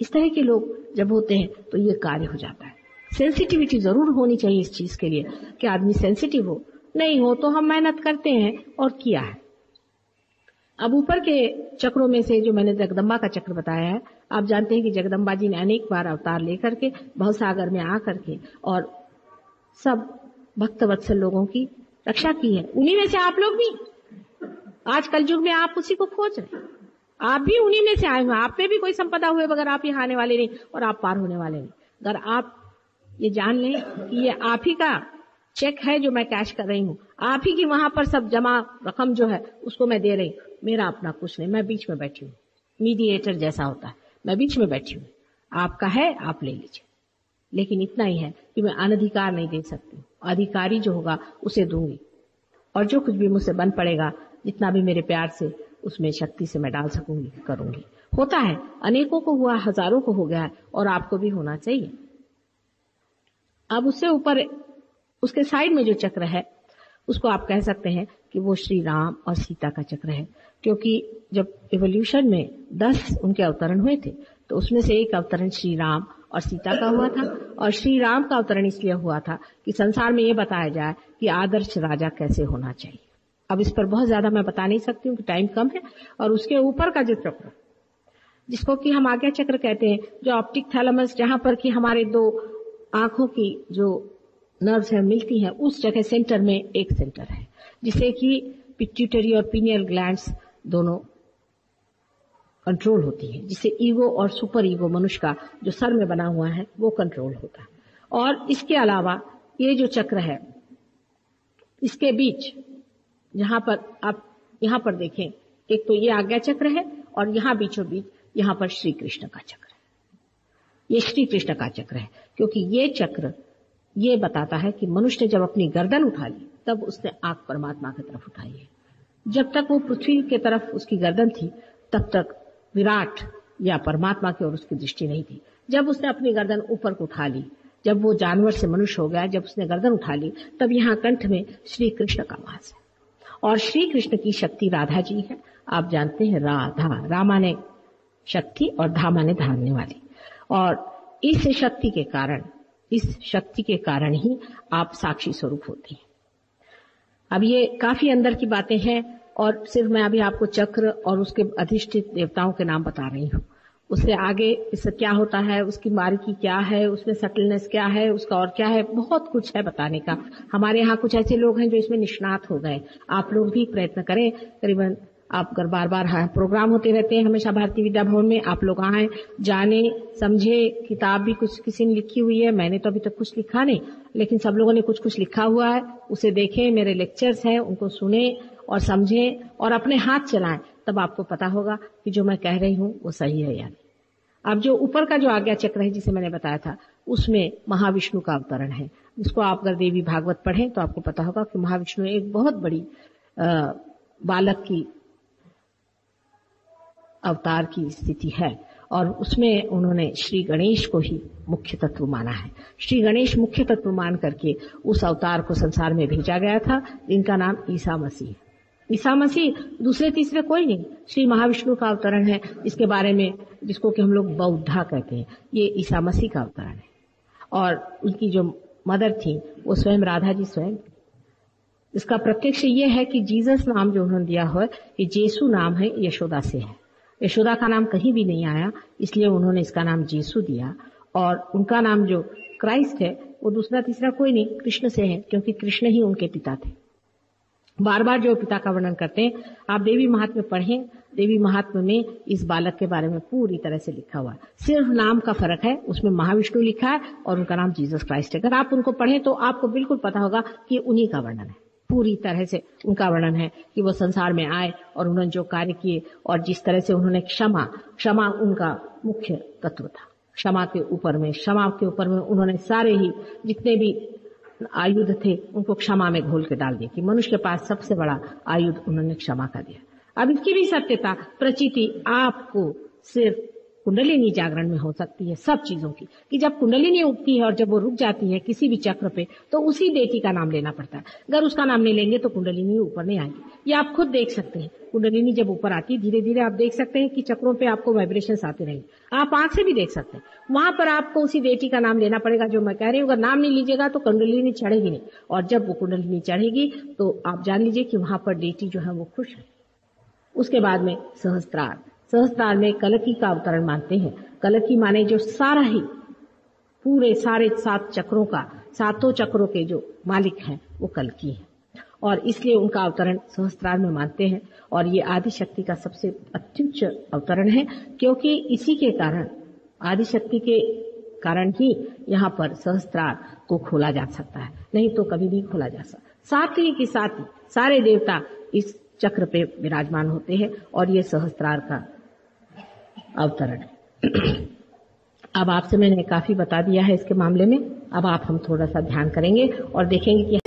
इस तरह के लोग जब होते हैं तो ये कार्य हो जाता है। सेंसिटिविटी ज़रूर होनी चाहिए इस चीज़ के लिए कि आदमी सेंसिटिव हो। नहीं हो तो हम मेहनत करते हैं और किया है। अब ऊपर के चक्रों में से जो मैंने जगदम्बा का चक्र बताया है, आप जानते हैं कि जगदम्बा जी ने अनेक बार अवतार लेकर के, भवसागर में आकर के और सब भक्त वत्सल लोगों की रक्षा की है। उन्हीं में से आप लोग भी। आज कल युग में आप उसी को खोज रहे आप भी उन्हीं में से आए हुए आप में भी कोई संपदा हुए बगैर आप यहाँ आने वाले नहीं और आप पार होने वाले नहीं। अगर आप ये जान लें कि ये आप ही का चेक है जो मैं कैश कर रही हूँ। आप ही की वहाँ पर सब जमा रकम जो है, उसको मैं दे रही हूँ। मेरा अपना कुछ नहीं। मैं बीच में बैठी हूँ। मीडिएटर जैसा होता है। मैं बीच में बैठी हूँ। आपका है, आप ले लीजिए। लेकिन इतना ही है कि मैं अनधिकार नहीं दे सकती। अधिकारी जो होगा, उसे दूँगी। और जो कुछ भी मुझसे बन पड़ेगा, जितना भी मेरे प्यार से, उसमें शक्ति से मैं डाल सकूँगी, करूँगी। होता है, अनेकों को हुआ, हज़ारों को हो गया है, और आपको भी होना चाहिए। अब उससे ऊपर, उसके साइड में जो चक्र है, उसको आप कह सकते हैं कि वो श्री राम और सीता का चक्र है। क्योंकि जब एवोल्यूशन में दस उनके अवतरण हुए थे तो उसमें से एक अवतरण श्री राम और सीता का हुआ था और श्री राम का अवतरण इसलिए हुआ था कि संसार में ये बताया जाए कि आदर्श राजा कैसे होना चाहिए। अब इस पर बहुत ज़्यादा मैं बता नहीं सकती हूँ कि टाइम कम है और उसके ऊपर का जो चक्र जिसको कि हम आज्ञा चक्र कहते हैं, जो ऑप्टिक थैलमस जहाँ पर कि हमारे दो आँखों की जो नर्व्स है, मिलती हैं, उस जगह सेंटर में एक सेंटर है, जिसे कि पिट्यूटरी और पीनियल ग्लैंड्स दोनों कंट्रोल होती है। जिसे ईगो और सुपर ईगो मनुष्य का जो सर में बना हुआ है, वो कंट्रोल होता है। और इसके अलावा ये जो चक्र है, इसके बीच, जहाँ पर आप, यहाँ पर देखें, एक तो ये आज्ञा चक्र है और यहाँ बीचों बीच, यहाँ पर श्री कृष्ण का चक्र है। ये श्री कृष्ण का चक्र है, क्योंकि ये चक्र ये बताता है कि मनुष्य ने जब अपनी गर्दन उठा ली, तब उसने आग परमात्मा की तरफ़ उठाई है। जब तक वो पृथ्वी के तरफ़ उसकी गर्दन थी, तब तक विराट या परमात्मा की ओर उसकी दृष्टि नहीं थी। जब उसने अपनी गर्दन ऊपर को उठा ली, जब वो जानवर से मनुष्य हो गया, जब उसने गर्दन उठा ली, तब यहाँ कंठ में श्री कृष्ण का वास है। और श्री कृष्ण की शक्ति राधा जी है। आप जानते हैं राधा, रामा ने शक्ति और धामा ने धारने वाली। और इस शक्ति के कारण, इस शक्ति के कारण ही आप साक्षी स्वरूप होते हैं। अब ये काफ़ी अंदर की बातें हैं। और सिर्फ़ मैं अभी आपको चक्र और उसके अधिष्ठित देवताओं के नाम बता रही हूँ। उससे आगे इससे क्या होता है उसकी बारीकी क्या है उसमें सटलनेस क्या है उसका और क्या है बहुत कुछ है बताने का। हमारे यहाँ कुछ ऐसे लोग हैं जो इसमें निष्णात हो गए। आप लोग भी प्रयत्न करें करीबन आप अगर बार बार हाँ, प्रोग्राम होते रहते हैं हमेशा भारतीय विद्या भवन में आप लोग आए जाने समझे किताब भी कुछ किसी ने लिखी हुई है मैंने तो अभी तक कुछ लिखा नहीं लेकिन सब लोगों ने कुछ कुछ लिखा हुआ है उसे देखें मेरे लेक्चर्स हैं उनको सुने और समझे और अपने हाथ चलाएँ, तब आपको पता होगा कि जो मैं कह रही हूँ, वो सही है या नहीं। अब जो ऊपर का जो आज्ञा चक्र है, जिसे मैंने बताया था, उसमें महाविष्णु का अवतरण है। जिसको आप अगर देवी भागवत पढ़ें तो आपको पता होगा कि महाविष्णु एक बहुत बड़ी बालक की अवतार की स्थिति है। और उसमें उन्होंने श्री गणेश को ही मुख्य तत्व माना है। श्री गणेश मुख्य तत्व मान करके उस अवतार को संसार में भेजा गया था, जिनका नाम ईसा मसीह ईसा मसीह दूसरे तीसरे कोई नहीं। श्री महाविष्णु का अवतरण है, इसके बारे में, जिसको कि हम लोग बौद्धा कहते हैं। ये ईसा मसीह का अवतरण है। और उनकी जो मदर थी, वो स्वयं राधा जी स्वयं। इसका प्रत्यक्ष ये है कि जीसस नाम जो उन्होंने दिया है, ये जेसु नाम है यशोदा से है। यशोदा का नाम कहीं भी नहीं आया, इसलिए उन्होंने इसका नाम जेसु दिया। और उनका नाम जो क्राइस्ट है, वो दूसरा तीसरा कोई नहीं, कृष्ण से है, क्योंकि कृष्ण ही उनके पिता थे। बार बार जो पिता का वर्णन करते हैं, आप देवी महात्म्य पढ़ें। देवी महात्म्य में इस बालक के बारे में पूरी तरह से लिखा हुआ है। सिर्फ़ नाम का फ़र्क है, उसमें महाविष्णु लिखा है और उनका नाम जीसस क्राइस्ट है। अगर आप उनको पढ़ें तो आपको बिल्कुल पता होगा कि उन्हीं का वर्णन है। पूरी तरह से उनका वर्णन है कि वो संसार में आए और उन्होंने जो कार्य किए और जिस तरह से उन्होंने क्षमा क्षमा उनका मुख्य तत्व था। क्षमा के ऊपर में, क्षमा के ऊपर में उन्होंने सारे ही जितने भी आयुध थे, उनको क्षमा में घोल के डाल दिया कि मनुष्य के पास सबसे बड़ा आयुध उन्होंने क्षमा का दिया। अब इसकी भी सत्यता, प्रचिति आपको सिर्फ़ कुंडलिनी जागरण में हो सकती है, सब चीज़ों की। कि जब कुंडलिनी उगती है और जब वो रुक जाती है किसी भी चक्र पे तो उसी बेटी का नाम लेना पड़ता है। अगर उसका नाम नहीं लेंगे तो कुंडलिनी ऊपर नहीं आएगी। ये आप खुद देख सकते हैं। कुंडलिनी जब ऊपर आती है धीरे धीरे आप देख सकते हैं कि चक्रों पे आपको वाइब्रेशन आते रहेंगे। आप आँख से भी देख सकते हैं। वहाँ पर आपको उसी बेटी का नाम लेना पड़ेगा, जो मैं कह रही हूँ। अगर नाम नहीं लीजिएगा तो कुंडलिनी चढ़ेगी नहीं। और जब वो कुंडलिनी चढ़ेगी तो आप जान लीजिए कि वहाँ पर बेटी जो है, वो खुश है। उसके बाद में सहस्त्रार। सहस्त्रार में कलकी का अवतरण मानते हैं। कलकी माने जो सारा ही, पूरे सारे सात चक्रों का, सातों चक्रों के जो मालिक हैं, वो कलकी है। और इसलिए उनका अवतरण सहस्त्रार में मानते हैं। और ये आदिशक्ति का सबसे अत्युच्च अवतरण है, क्योंकि इसी के कारण, आदिशक्ति के कारण ही यहाँ पर सहस्त्रार को खोला जा सकता है। नहीं तो कभी भी खोला जा सकता। साथ ही के साथ ही सारे देवता इस चक्र पे विराजमान होते हैं और ये सहस्त्रार का अवतरण। अब आपसे मैंने काफ़ी बता दिया है इसके मामले में। अब आप हम थोड़ा सा ध्यान करेंगे और देखेंगे कि